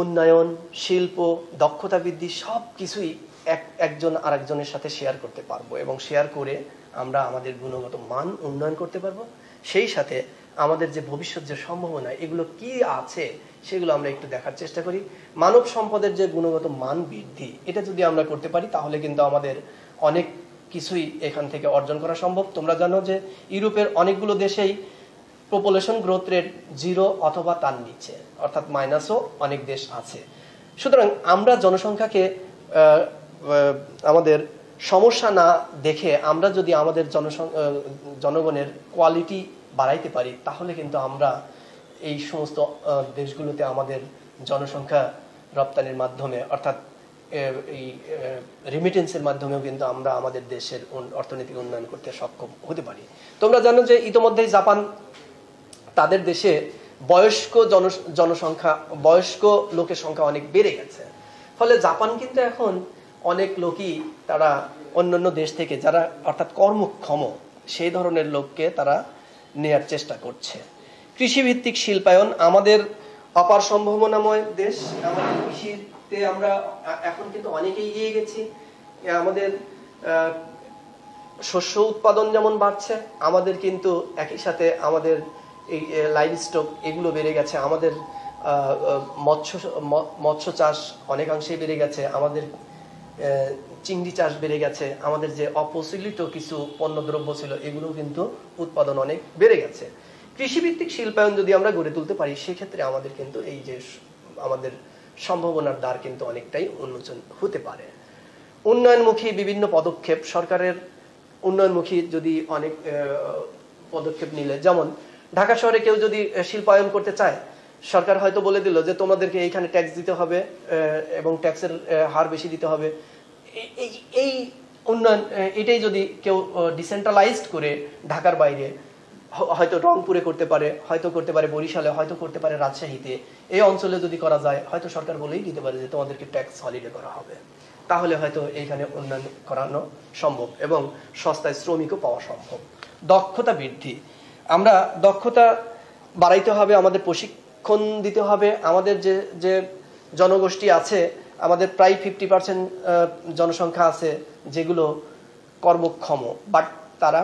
উন্নয়ন, শিল্প দক্ষতা বৃদ্ধি সব কিছুই এক, একজন আরেকজনের সাথে শেয়ার করতে পারব এবং শেয়ার করে আমরা আমাদের গুণগত মান উন্নয়ন করতে পারব। সেই সাথে আমাদের যে ভবিষ্যৎ যে সম্ভাবনা, এগুলো কি আছে, সেগুলো আমরা একটু দেখার চেষ্টা করি। মানব সম্পদের যে গুণগত মান বৃদ্ধি, এটা যদি আমরা করতে পারি, তাহলে কিন্তু আমাদের অনেক কিছুই এখান থেকে অর্জন করা সম্ভব। তোমরা জানো যে ইউরোপের অনেকগুলো দেশেই পপুলেশন গ্রোথ রেট জিরো অথবা তার নিচে, অর্থাৎ মাইনাসও অনেক দেশ আছে। সুতরাং আমরা জনসংখ্যাকে আমাদের সমস্যা না দেখে আমরা যদি আমাদের জনগণের কোয়ালিটি বাড়াইতে পারি, তাহলে কিন্তু আমরা এই সমস্ত দেশগুলোতে আমাদের জনসংখ্যা রপ্তানির মাধ্যমে, অর্থাৎ এই রিমিটেন্সের মাধ্যমেও কিন্তু আমরা আমাদের দেশের অর্থনৈতিক উন্নয়ন করতে সক্ষম হতে পারি। তোমরা জানো যে ইতোমধ্যেই জাপান তাদের দেশে বয়স্ক জন, জনসংখ্যা, বয়স্ক লোকের সংখ্যা অনেক বেড়ে গেছে। ফলে জাপান কিন্তু এখন অনেক লোকই তারা অন্যান্য দেশ থেকে যারা অর্থাৎ কর্মক্ষম, সেই ধরনের লোককে তারা নেয়ার চেষ্টা করছে। কৃষিভিত্তিক শিল্পায়ন আমাদের অপার সম্ভাবনাময় দেশ। আমাদের কৃষিতে আমরা এখন কিন্তু অনেকেই এগিয়ে গেছি। আমাদের শস্য উৎপাদন যেমন বাড়ছে, আমাদের কিন্তু একই সাথে আমাদের এই লাইভ স্টক এগুলো বেড়ে গেছে। আমাদের মৎস্য মৎস্য চাষ অনেকাংশেই বেড়ে গেছে। আমাদের চিংড়ি চাষ বেড়ে গেছে। আমাদের যে অপ্রচলিত কিছু পণ্যদ্রব্য ছিল এগুলো কিন্তু উৎপাদন অনেক বেড়ে গেছে। কৃষিভিত্তিক শিল্পায়ন যদি আমরা গড়ে তুলতে পারি, সেক্ষেত্রে আমাদের কিন্তু এই যে আমাদের সম্ভাবনার দ্বার কিন্তু অনেকটাই উন্মোচন হতে পারে। উন্নয়নমুখী বিভিন্ন পদক্ষেপ, সরকারের উন্নয়নমুখী যদি অনেক পদক্ষেপ নিলে, যেমন ঢাকা শহরে কেউ যদি শিল্পায়ন করতে চায় সরকার হয়তো বলে দিল যে তোমাদেরকে এইখানে ট্যাক্স দিতে হবে এবং ট্যাক্সের হার বেশি দিতে হবে। এই- উন্নয়ন এটাই যদি কেউ ডিসেন্ট্রালাইজড করে ঢাকার বাইরে হয়তো রংপুরে করতে পারে, হয়তো করতে পারে বরিশালে, হয়তো করতে পারে রাজশাহীতে, এই অঞ্চলে যদি করা যায়, হয়তো সরকার বলেই দিতে পারে যে তোমাদেরকে ট্যাক্স হলিডে করা হবে। তাহলে হয়তো এইখানে উন্নয়ন করানো সম্ভব এবং সস্তায় শ্রমিকও পাওয়া সম্ভব। দক্ষতা বৃদ্ধি। আমরা দক্ষতা বাড়াইতে হবে আমাদের প্রশিক্ষণ দিতে হবে। আমাদের যে যে জনগোষ্ঠী আছে, আমাদের প্রায় ফিফটি পার্সেন্ট জনসংখ্যা আছে যেগুলো কর্মক্ষম বাট তারা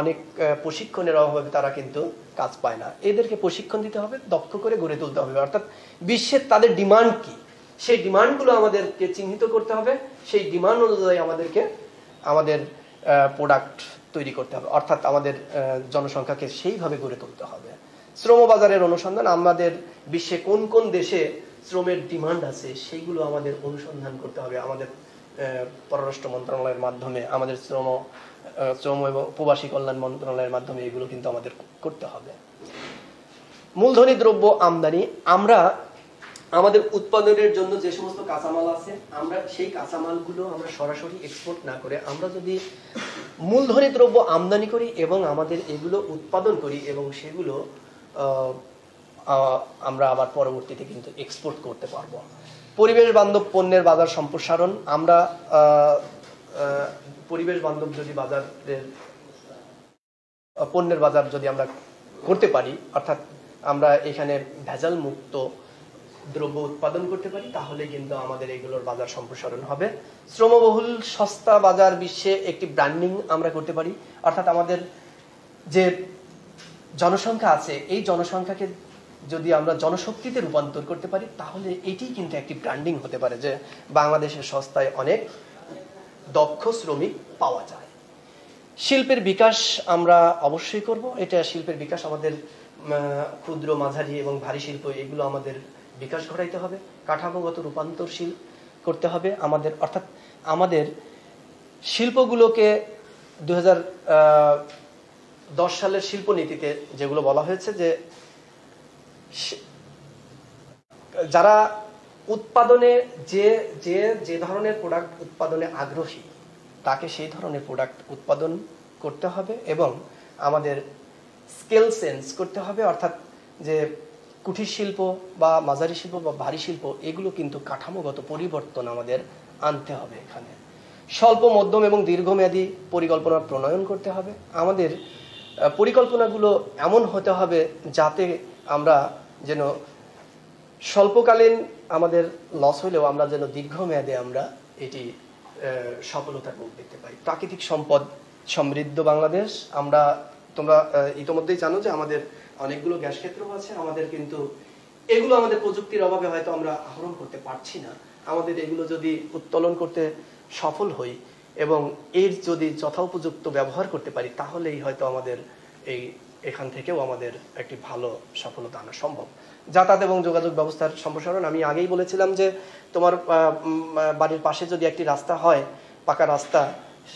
অনেক প্রশিক্ষণের অভাবে তারা কিন্তু কাজ পায় না। এদেরকে প্রশিক্ষণ দিতে হবে, দক্ষ করে গড়ে তুলতে হবে। অর্থাৎ বিশ্বের তাদের ডিমান্ড কি? সেই ডিমান্ডগুলো আমাদেরকে চিহ্নিত করতে হবে। সেই ডিমান্ড অনুযায়ী আমাদেরকে, আমাদের প্রোডাক্ট তৈরি করতে হবে। অর্থাৎ আমাদের জনসংখ্যাকে সেইভাবে গড়ে তুলতে হবে। শ্রম বাজারের অনুসন্ধান, আমাদের বিশ্বে কোন কোন দেশে শ্রমের ডিমান্ড আছে সেইগুলো আমাদের অনুসন্ধান করতে হবে। আমাদের পররাষ্ট্র মন্ত্রণালয়ের মাধ্যমে, আমাদের শ্রম শ্রম এবং প্রবাসী কল্যাণ মন্ত্রণালয়ের মাধ্যমে এগুলো কিন্তু আমাদের করতে হবে। মূলধনী দ্রব্য আমদানি, আমরা আমাদের উৎপাদনের জন্য যে সমস্ত কাঁচামাল আছে, আমরা সেই কাঁচামালগুলো আমরা সরাসরি এক্সপোর্ট না করে, আমরা যদি মূলধনী দ্রব্য আমদানি করি এবং আমাদের এগুলো উৎপাদন করি এবং সেগুলো আমরা আবার পরবর্তীতে কিন্তু এক্সপোর্ট করতে পারব। পরিবেশ বান্ধব পণ্যের বাজার সম্প্রসারণ, আমরা পরিবেশ বান্ধব যদি বাজারের পণ্যের বাজার যদি আমরা করতে পারি, অর্থাৎ আমরা এখানে ভেজাল মুক্ত দ্রব্য উৎপাদন করতে পারি তাহলে কিন্তু আমাদের এগুলোর বাজার সম্প্রসারণ হবে। শ্রমবহুল সস্তা বাজার বিশ্বে একটি ব্র্যান্ডিং আমরা করতে পারি, অর্থাৎ আমাদের যে জনসংখ্যা আছে, এই জনসংখ্যাকে যদি আমরা জনশক্তিতে রূপান্তর করতে পারি, তাহলে এটি কিন্তু একটি ব্র্যান্ডিং হতে পারে যে বাংলাদেশের সস্তায় অনেক দক্ষ শ্রমিক পাওয়া যায়। শিল্পের বিকাশ আমরা অবশ্যই করব। এটা শিল্পের বিকাশ আমাদের ক্ষুদ্র, মাঝারি এবং ভারী শিল্প, এগুলো আমাদের বিকাশ ঘটাইতে হবে। কাঠামোগত রূপান্তরশীল করতে হবে। আমাদের, অর্থাৎ আমাদের শিল্পগুলোকে দু হাজার দশ সালের শিল্পনীতিতে যেগুলো বলা হয়েছে যে যারা উৎপাদনে যে যে যে ধরনের প্রোডাক্ট উৎপাদনে আগ্রহী, তাকে সেই ধরনের প্রোডাক্ট উৎপাদন করতে হবে এবং আমাদের স্কেল সেন্স করতে হবে, অর্থাৎ যে কুঠির শিল্প বা মাঝারি শিল্প বা ভারী শিল্প, এগুলো কিন্তু কাঠামোগত পরিবর্তন আমাদের আনতে হবে এখানে। স্বল্প, মধ্যম এবং দীর্ঘমেয়াদী পরিকল্পনা প্রণয়ন করতে হবে। আমাদের পরিকল্পনাগুলো এমন হতে হবে যাতে আমরা যেন স্বল্পকালীন আমাদের লস হলেও আমরা যেন দীর্ঘমেয়াদে আমরা এটি সফলতার মুখ দেখতে পাই প্রাকৃতিক সম্পদ সমৃদ্ধ বাংলাদেশ। আমরা, তোমরা ইতোমধ্যেই জানো যে আমাদের অনেকগুলো গ্যাস ক্ষেত্র আছে। আমাদের কিন্তু এগুলো আমাদের প্রযুক্তির অভাবে হয়তো আমরা আহরণ করতে পারছি না। আমাদের এগুলো যদি উত্তোলন করতে সফল হই এবং এর যদি যথোপযুক্ত ব্যবহার করতে পারি, তাহলেই হয়তো আমাদের এই, এখান থেকেও আমাদের একটি ভালো সফলতা আনা সম্ভব। যাতায়াত এবং যোগাযোগ ব্যবস্থার সম্প্রসারণ, আমি আগেই বলেছিলাম যে তোমার বাড়ির পাশে যদি একটি রাস্তা হয়, পাকা রাস্তা,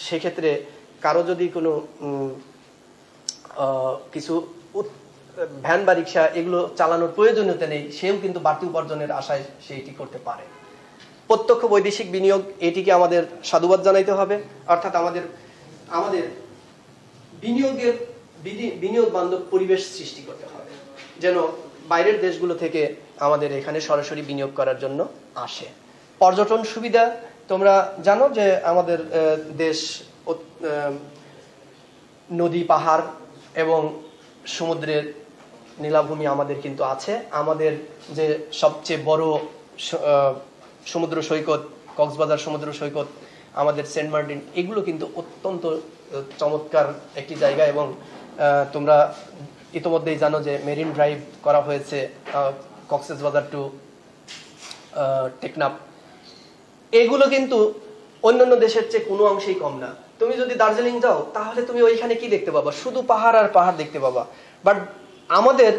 সেক্ষেত্রে কারও যদি কোনো কিছু ভ্যান বা রিক্সা এগুলো চালানোর প্রয়োজনীয়তা নেই, সেও কিন্তু বাড়তি উপার্জনের আশায় সে এটি করতে পারে। প্রত্যক্ষ বৈদেশিক বিনিয়োগ, এটিকে আমাদের সাধুবাদ জানাইতে হবে। অর্থাৎ আমাদের আমাদের বিনিয়োগের বিনিয়োগ বান্ধব পরিবেশ সৃষ্টি করতে হবে। যেন বাইরের দেশগুলো থেকে আমাদের এখানে সরাসরি বিনিয়োগ করার জন্য আসে। পর্যটন সুবিধা, তোমরা জানো যে আমাদের দেশ নদী, পাহাড় এবং সমুদ্রের নীলাভূমি আমাদের কিন্তু আছে। আমাদের যে সবচেয়ে বড় সমুদ্র সৈকত, কক্সবাজার সমুদ্র সৈকত, আমাদের সেন্ট মার্টিন, এগুলো কিন্তু অত্যন্ত চমৎকার একটি জায়গা এবং তোমরা ইতোমধ্যেই জানো যে মেরিন ড্রাইভ করা হয়েছে কক্সেস বাজার টু টেকনাফ। এগুলো কিন্তু অন্যান্য দেশের চেয়ে কোনো অংশেই কম না। তুমি যদি দার্জিলিং যাও, তাহলে তুমি ওইখানে কি দেখতে পাবা? শুধু পাহাড় আর পাহাড় দেখতে পাবা। বাট আমাদের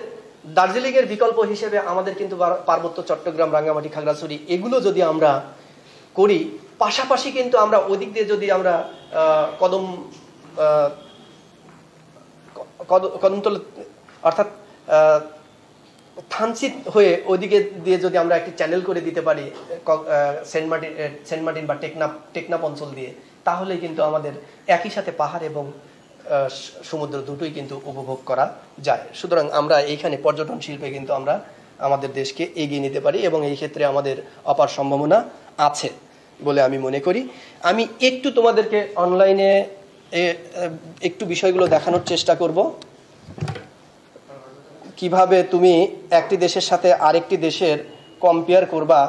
দার্জিলিং এর বিকল্প হিসেবে আমাদের কিন্তু পার্বত্য চট্টগ্রাম, রাঙ্গামাটি, খাগড়াছড়ি, এগুলো যদি আমরা করি, পাশাপাশি কিন্তু আমরা ওদিক দিয়ে যদি আমরা কদম কদমতল, অর্থাৎ থানচিত হয়ে ওইদিকে দিয়ে যদি আমরা একটি চ্যানেল করে দিতে পারি সেন্ট মার্টিন সেন্ট মার্টিন বা টেকনাপ টেকনাপ অঞ্চল দিয়ে তাহলে কিন্তু আমাদের একই সাথে পাহাড় এবং সমুদ্র দুটোই কিন্তু উপভোগ করা যায়। সুতরাং আমরা এইখানে পর্যটন শিল্পে কিন্তু আমরা আমাদের দেশকে এগিয়ে নিতে পারি এবং এই ক্ষেত্রে আমাদের অপার সম্ভাবনা আছে বলে আমি মনে করি। আমি একটু তোমাদেরকে অনলাইনে একটু বিষয়গুলো দেখানোর চেষ্টা করব। কীভাবে তুমি একটি দেশের সাথে আরেকটি দেশের কম্পেয়ার করবা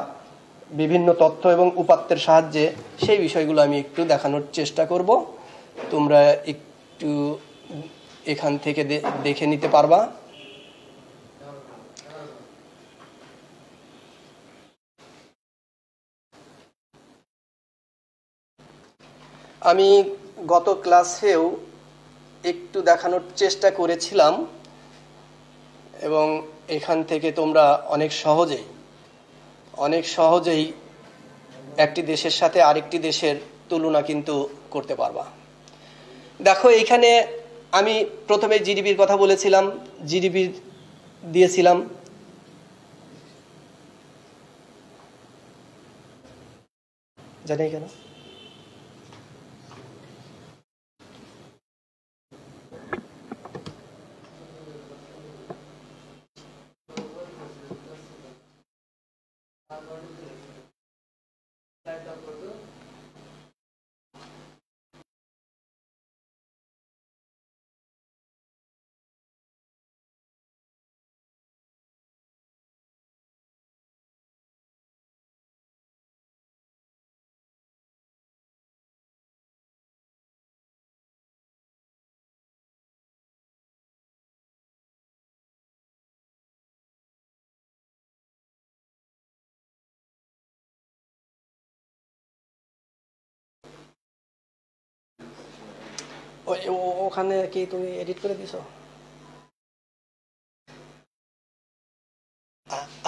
বিভিন্ন তথ্য এবং উপাত্তের সাহায্যে, সেই বিষয়গুলো আমি একটু দেখানোর চেষ্টা করব। তোমরা একটু এখান থেকে দেখে নিতে পারবা। আমি গত ক্লাসেও একটু দেখানোর চেষ্টা করেছিলাম এবং এখান থেকে তোমরা অনেক সহজেই অনেক সহজেই একটি দেশের সাথে আরেকটি দেশের তুলনা কিন্তু করতে পারবা। দেখো এইখানে আমি প্রথমে জিডিপির কথা বলেছিলাম জিডিপি দিয়েছিলাম। জানি কেন? ওই- ও- ওখানে কি তুমি এডিট করে দিছো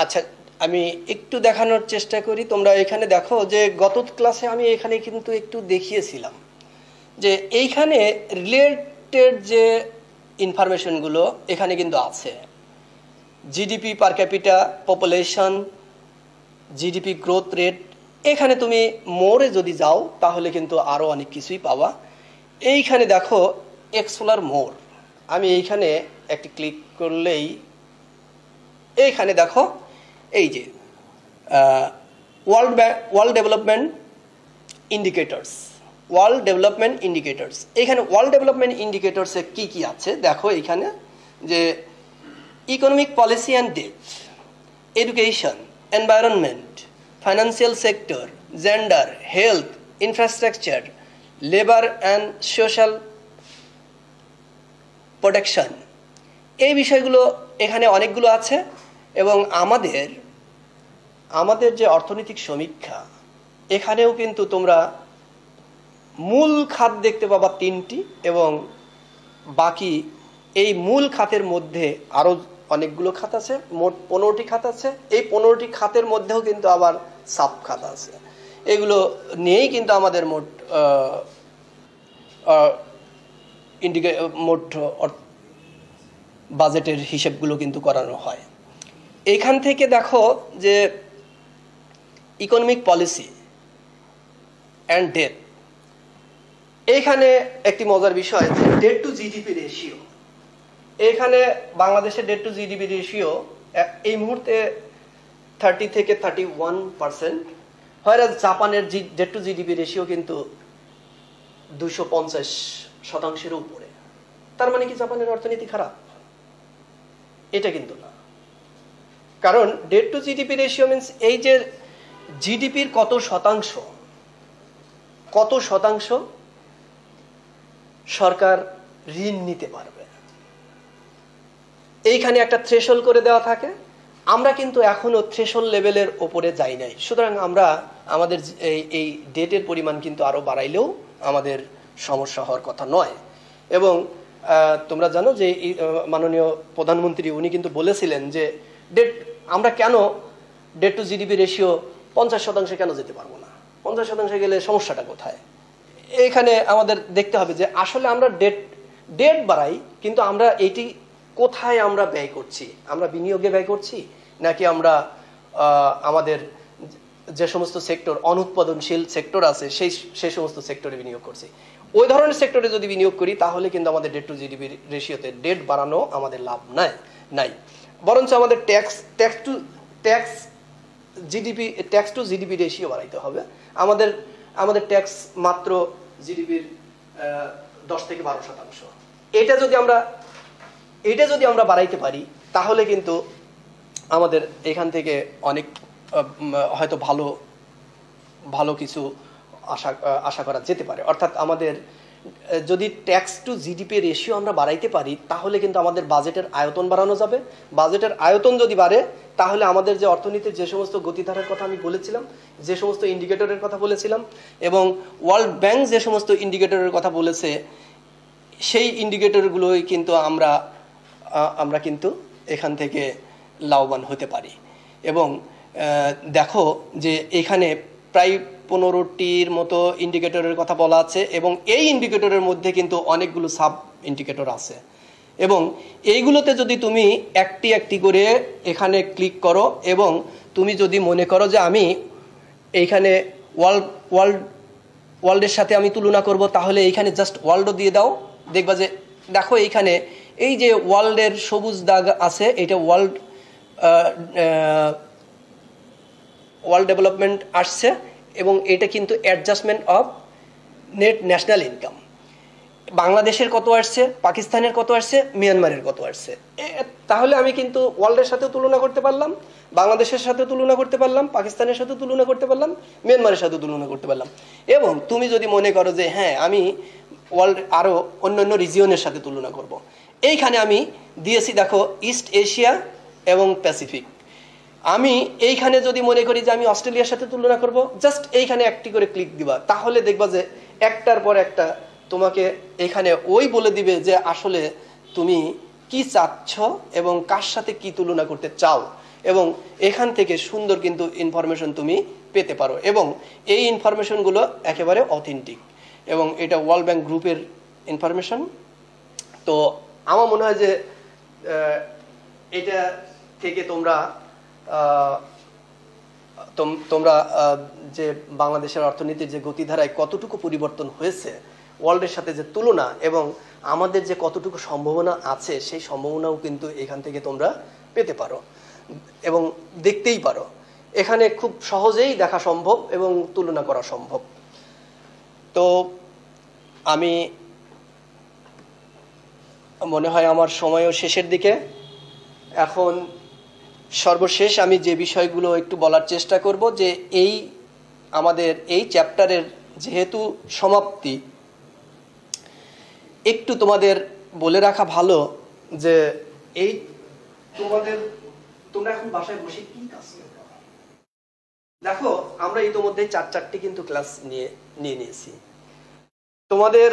আচ্ছা আমি একটু দেখানোর চেষ্টা করি। তোমরা এখানে দেখো যে গত ক্লাসে আমি এখানে কিন্তু একটু দেখিয়েছিলাম যে এইখানে রিলেটেড যে ইনফরমেশনগুলো এখানে কিন্তু আছে। GDP per capita population GDP growth rate এখানে তুমি মোড়ে যদি যাও, তাহলে কিন্তু আরও অনেক কিছুই পাবা এইখানে দেখো এক্সপ্লোর মোর আমি এইখানে একটি ক্লিক করলেই এইখানে দেখো এই যে world world development indicators world development indicators এখানে ওয়ার্ল্ড ডেভেলপমেন্ট ইন্ডিকেটরসে কি কি আছে? দেখো এইখানে যে economic policy and debt education environment financial sector gender health infrastructure labour and social protection এই বিষয়গুলো এখানে অনেকগুলো আছে এবং আমাদের আমাদের যে অর্থনৈতিক সমীক্ষা, এখানেও কিন্তু তোমরা মূল খাত দেখতে পাবা তিনটি এবং বাকি এই মূল খাতের মধ্যে আরও অনেকগুলো খাত আছে, মোট পনেরোটি খাত আছে। এই পনেরোটি খাতের মধ্যেও কিন্তু আবার সাব খাত আছে। এগুলো নিয়েই কিন্তু আমাদের মোট ইন্ডিকে মোট বাজেটের হিসেবগুলো কিন্তু করানো হয়। এখান থেকে দেখো যে ইকোনমিক পলিসি অ্যান্ড ডেট এইখানে একটি মজার বিষয় যে ডেট টু জিডিপি রেশিও এখানে বাংলাদেশের ডেট টু জিডিপি রেশিও এই মুহূর্তে থার্টি থেকে থার্টি ওয়ান পার্সেন্ট হয়রাজ জাপানের ডেট টু জিডিপি রেশিও কিন্তু দুশো পঞ্চাশ শতাংশের উপরে। তার মানে কি জাপানের অর্থনীতি খারাপ? এটা কিন্তু না। কারণ debt to GDP ratio means এই যে জিডিপির কত শতাংশ কত শতাংশ সরকার ঋণ নিতে পারবে। এইখানে একটা থ্রেশল করে দেওয়া থাকে। আমরা কিন্তু এখনও থ্রেশল লেভেলের ওপরে যাই নাই। সুতরাং আমরা আমাদের এই ডেটের পরিমাণ কিন্তু আরও বাড়াইলেও আমাদের সমস্যা হওয়ার কথা নয়। এবং তোমরা জানো যে মাননীয় প্রধানমন্ত্রী উনি কিন্তু বলেছিলেন যে ডেট আমরা কেন ডেট টু জিডিপি রেশিও পঞ্চাশ শতাংশে কেন যেতে পারব না? পঞ্চাশ শতাংশে গেলে সমস্যাটা কোথায়? এইখানে আমাদের দেখতে হবে যে আসলে আমরা ডেট ডেট বাড়াই, কিন্তু আমরা এটি কোথায় আমরা ব্যয় করছি? আমরা বিনিয়োগে ব্যয় করছি? নাকি আমরা আমাদের যে সমস্ত সেক্টর, অনুৎপাদনশীল সেক্টর আছে, সেই সেই সমস্ত সেক্টরে বিনিয়োগ করছি? ওই ধরনের সেক্টরে যদি বিনিয়োগ করি, তাহলে কিন্তু আমাদের ডেট টু জিডিপি রেশিওতে ডেট বাড়ানো আমাদের লাভ নাই নাই। বরঞ্চ আমাদের tax tax to tax GDP tax to GDP ratio বাড়াইতে হবে। আমাদের আমাদের ট্যাক্স মাত্র জিডিপির দশ থেকে বারো শতাংশ। এটা যদি আমরা এটা যদি আমরা বাড়াইতে পারি, তাহলে কিন্তু আমাদের এখান থেকে অনেক হয়তো ভালো ভালো কিছু আশা আশা করা যেতে পারে। অর্থাৎ আমাদের যদি ট্যাক্স টু জিডিপি রেশিও আমরা বাড়াইতে পারি, তাহলে কিন্তু আমাদের বাজেটের আয়তন বাড়ানো যাবে। বাজেটের আয়তন যদি বাড়ে, তাহলে আমাদের যে অর্থনীতির যে সমস্ত গতিধারার কথা আমি বলেছিলাম, যে সমস্ত ইন্ডিকেটরের কথা বলেছিলাম, এবং ওয়ার্ল্ড ব্যাংক যে সমস্ত ইন্ডিকেটরের কথা বলেছে, সেই ইন্ডিকেটরগুলোই কিন্তু আমরা আমরা কিন্তু এখান থেকে লাভবান হতে পারি। এবং দেখো যে এখানে প্রায় পনেরোটির মতো ইন্ডিকেটরের কথা বলা আছে এবং এই ইন্ডিকেটরের মধ্যে কিন্তু অনেকগুলো সাব ইন্ডিকেটর আছে। এবং এইগুলোতে যদি তুমি একটি একটি করে এখানে ক্লিক করো এবং তুমি যদি মনে করো যে আমি এইখানে ওয়ার্ল্ড ওয়ার্ল্ড ওয়ার্ল্ডের সাথে আমি তুলনা করব, তাহলে এইখানে জাস্ট ওয়ার্ল্ডও দিয়ে দাও। দেখবা যে, দেখো এইখানে এই যে ওয়ার্ল্ডের সবুজ দাগ আছে, এটা ওয়ার্ল্ড ওয়ার্ল্ড ডেভেলপমেন্ট আসছে এবং এটা কিন্তু adjustment of net, national income বাংলাদেশের কত আসছে, পাকিস্তানের কত আসছে, মিয়ানমারের কত আসছে তাহলে আমি কিন্তু ওয়ার্ল্ডের সাথে তুলনা করতে পারলাম, বাংলাদেশের সাথে তুলনা করতে পারলাম, পাকিস্তানের সাথে তুলনা করতে পারলাম, মিয়ানমারের সাথে তুলনা করতে পারলাম এবং তুমি যদি মনে করো যে হ্যাঁ আমি ওয়ার্ল্ড আরও অন্য অন্য রিজিয়নের সাথে তুলনা করব। এইখানে আমি দিয়েছি, দেখো ইস্ট এশিয়া এবং প্যাসিফিক আমি এইখানে যদি মনে করি যে আমি অস্ট্রেলিয়ার সাথে তুলনা করব জাস্ট এইখানে একটি করে ক্লিক দিবা। তাহলে দেখবা যে একটার পর একটা তোমাকে এখানে ওই বলে দিবে যে আসলে তুমি কি চাচ্ছ এবং কার সাথে কি তুলনা করতে চাও। এবং এখান থেকে সুন্দর কিন্তু ইনফরমেশন তুমি পেতে পারো। এবং এই ইনফরমেশনগুলো একেবারে অথেন্টিক এবং এটা ওয়ার্ল্ড ব্যাংক গ্রুপের ইনফরমেশন তো আমার মনে হয় যে এটা থেকে তোমরা তোমরা যে বাংলাদেশের অর্থনীতির যে গতিধারায় কতটুকু পরিবর্তন হয়েছে ওয়ার্ল্ডের সাথে যে তুলনা এবং আমাদের যে কতটুকু সম্ভাবনা আছে, সেই সম্ভাবনাও কিন্তু এখান থেকে তোমরা পেতে পারো এবং দেখতেই পারো। এখানে খুব সহজেই দেখা সম্ভব এবং তুলনা করা সম্ভব। তো আমি মনে হয় আমার সময়ও শেষের দিকে। এখন সর্বশেষ আমি যে বিষয়গুলো একটু বলার চেষ্টা করব যে এই আমাদের এই চ্যাপ্টারের যেহেতু সমাপ্তি, একটু তোমাদের বলে রাখা ভালো যে এই তোমাদের, তোমরা এখন বাসায় বসে কি কাজ দেখো, আমরা ইতিমধ্যে চার চারটি কিন্তু ক্লাস নিয়ে নিয়ে নিয়েছি। তোমাদের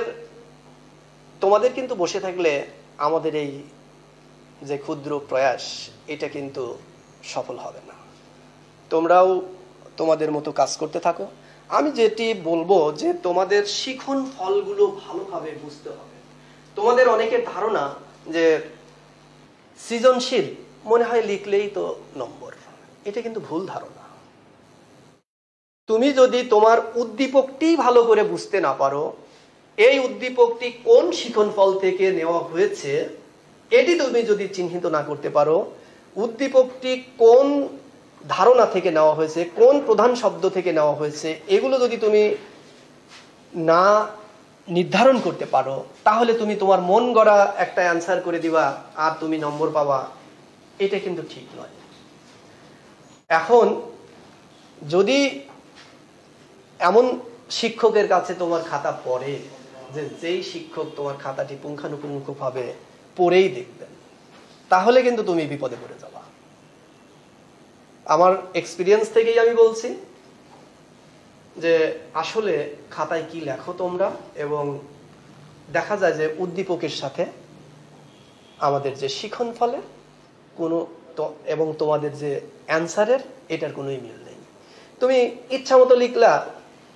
তোমাদের কিন্তু বসে থাকলে আমাদের এই যে ক্ষুদ্র প্রয়াস, এটা কিন্তু সফল হবে না। তোমরাও তোমাদের মতো কাজ করতে থাকো। আমি যেটি বলব যে তোমাদের শিখন ফলগুলো ভালোভাবে বুঝতে হবে। তোমাদের অনেকের ধারণা যে সৃজনশীল মনে হয় লিখলেই তো নম্বর। এটা কিন্তু ভুল ধারণা। তুমি যদি তোমার উদ্দীপকটি ভালো করে বুঝতে না পারো এই উদ্দীপকটি কোন শিখন ফল থেকে নেওয়া হয়েছে, এটি তুমি যদি চিহ্নিত না করতে পারো, উদ্দীপকটি কোন ধারণা থেকে নেওয়া হয়েছে, কোন প্রধান শব্দ থেকে নেওয়া হয়েছে, এগুলো যদি তুমি না নির্ধারণ করতে পারো, তাহলে তুমি তোমার মন গড়া একটা অ্যান্সার করে দিবা, আর তুমি নম্বর পাবা। এটা কিন্তু ঠিক নয়। এখন, যদি এমন শিক্ষকের কাছে তোমার খাতা পড়ে যে যেই শিক্ষক তোমার খাতাটি পুঙ্খানুপুঙ্খভাবে পড়েই দেখবেন তাহলে কিন্তু তুমি বিপদে পড়ে যাবা। আমার এক্সপিরিয়েন্স থেকেই আমি বলছি যে আসলে খাতায় কি লেখো তোমরা এবং দেখা যায় যে উদ্দীপকের সাথে আমাদের যে শিখন ফলে কোনো এবং তোমাদের যে অ্যান্সারের, এটার কোনোই মিল নেই। তুমি ইচ্ছা মতো লিখলা,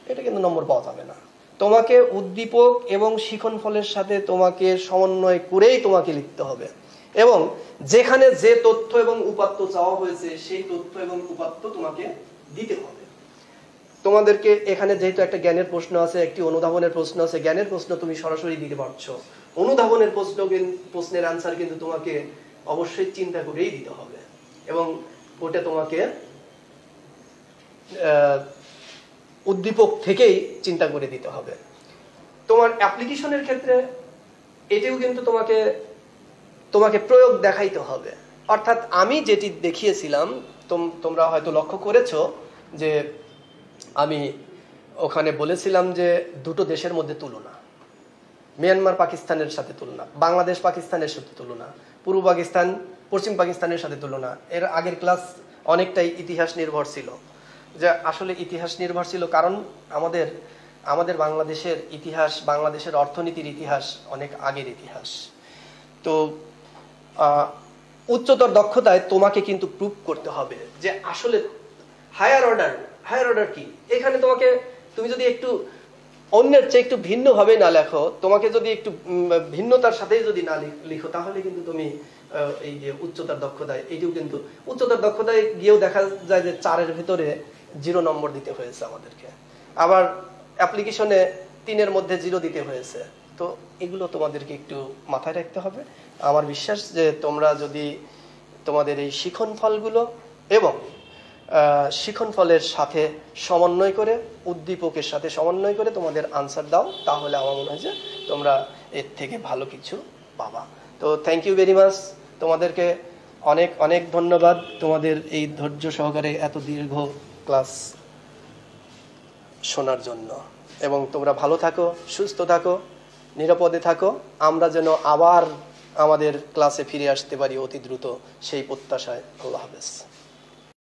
এটা কিন্তু নম্বর পাওয়া যাবে না। তোমাকে উদ্দীপক এবং শিখন ফলের সাথে তোমাকে সমন্বয় করেই তোমাকে লিখতে হবে। এবং যেখানে যে তথ্য এবং উপাত্ত চাওয়া হয়েছে, সেই তথ্য এবং উপাত্ত তোমাকে দিতে হবে। তোমাদেরকে এখানে যেহেতু একটা জ্ঞানের প্রশ্ন আছে, একটি অনুধাবনের প্রশ্ন আছে, জ্ঞানের প্রশ্ন তুমি সরাসরি দিতে পারছ। অনুধাবনের প্রশ্ন প্রশ্নের আনসার কিন্তু তোমাকে অবশ্যই চিন্তা করেই দিতে হবে। এবং ওটা তোমাকে উদ্দীপক থেকেই চিন্তা করে দিতে হবে। তোমার অ্যাপ্লিকেশনের ক্ষেত্রে এটিও কিন্তু তোমাকে তোমাকে প্রয়োগ দেখাইতে হবে। অর্থাৎ আমি যেটি দেখিয়েছিলাম, তোম- তোমরা হয়তো লক্ষ্য করেছ যে আমি ওখানে বলেছিলাম যে দুটো দেশের মধ্যে তুলনা। মিয়ানমার পাকিস্তানের সাথে তুলনা, বাংলাদেশ পাকিস্তানের সাথে তুলনা, পূর্ব পাকিস্তান, পশ্চিম পাকিস্তানের সাথে তুলনা। এর আগের ক্লাস অনেকটাই ইতিহাস নির্ভর ছিল। যে আসলে ইতিহাস নির্ভর ছিল, কারণ আমাদের আমাদের বাংলাদেশের ইতিহাস, বাংলাদেশের অর্থনীতির ইতিহাস অনেক আগের ইতিহাস। তো উচ্চতর দক্ষতায় তোমাকে কিন্তু প্রুভ করতে হবে যে আসলে হায়ার অর্ডার হায়ার অর্ডার কি? এখানে তোমাকে, তুমি যদি একটু অন্যের চেয়ে একটু ভিন্ন ভাবে না লেখো, তোমাকে যদি একটু ভিন্নতার সাথেই যদি না লিখো, তাহলে কিন্তু তুমি এই যে উচ্চতার দক্ষতায়, এটিও কিন্তু, উচ্চতার দক্ষতায় গিয়েও দেখা যায় যে চারের ভিতরে জিরো নম্বর দিতে হয়েছে আমাদেরকে। আবার অ্যাপ্লিকেশনে তিনের মধ্যে জিরো দিতে হয়েছে। তো এগুলো তোমাদেরকে একটু মাথায় রাখতে হবে। আমার বিশ্বাস যে তোমরা যদি তোমাদের এই শিখন ফলগুলো এবং শিখন ফলের সাথে সমন্বয় করে, উদ্দীপকের সাথে সমন্বয় করে তোমাদের আনসার দাও, তাহলে আমার মনে হয় যে তোমরা এর থেকে ভালো কিছু পাবা। তো থ্যাংক ইউ ভেরি মাচ তোমাদেরকে অনেক অনেক ধন্যবাদ। তোমাদের এই ধৈর্য সহকারে এত দীর্ঘ ক্লাস শোনার জন্য। এবং তোমরা ভালো থাকো, সুস্থ থাকো, নিরাপদে থাকো। আমরা যেন আবার আমাদের ক্লাসে ফিরে আসতে পারি অতি দ্রুত। সেই প্রত্যাশায় আল্লাহ হাফেজ।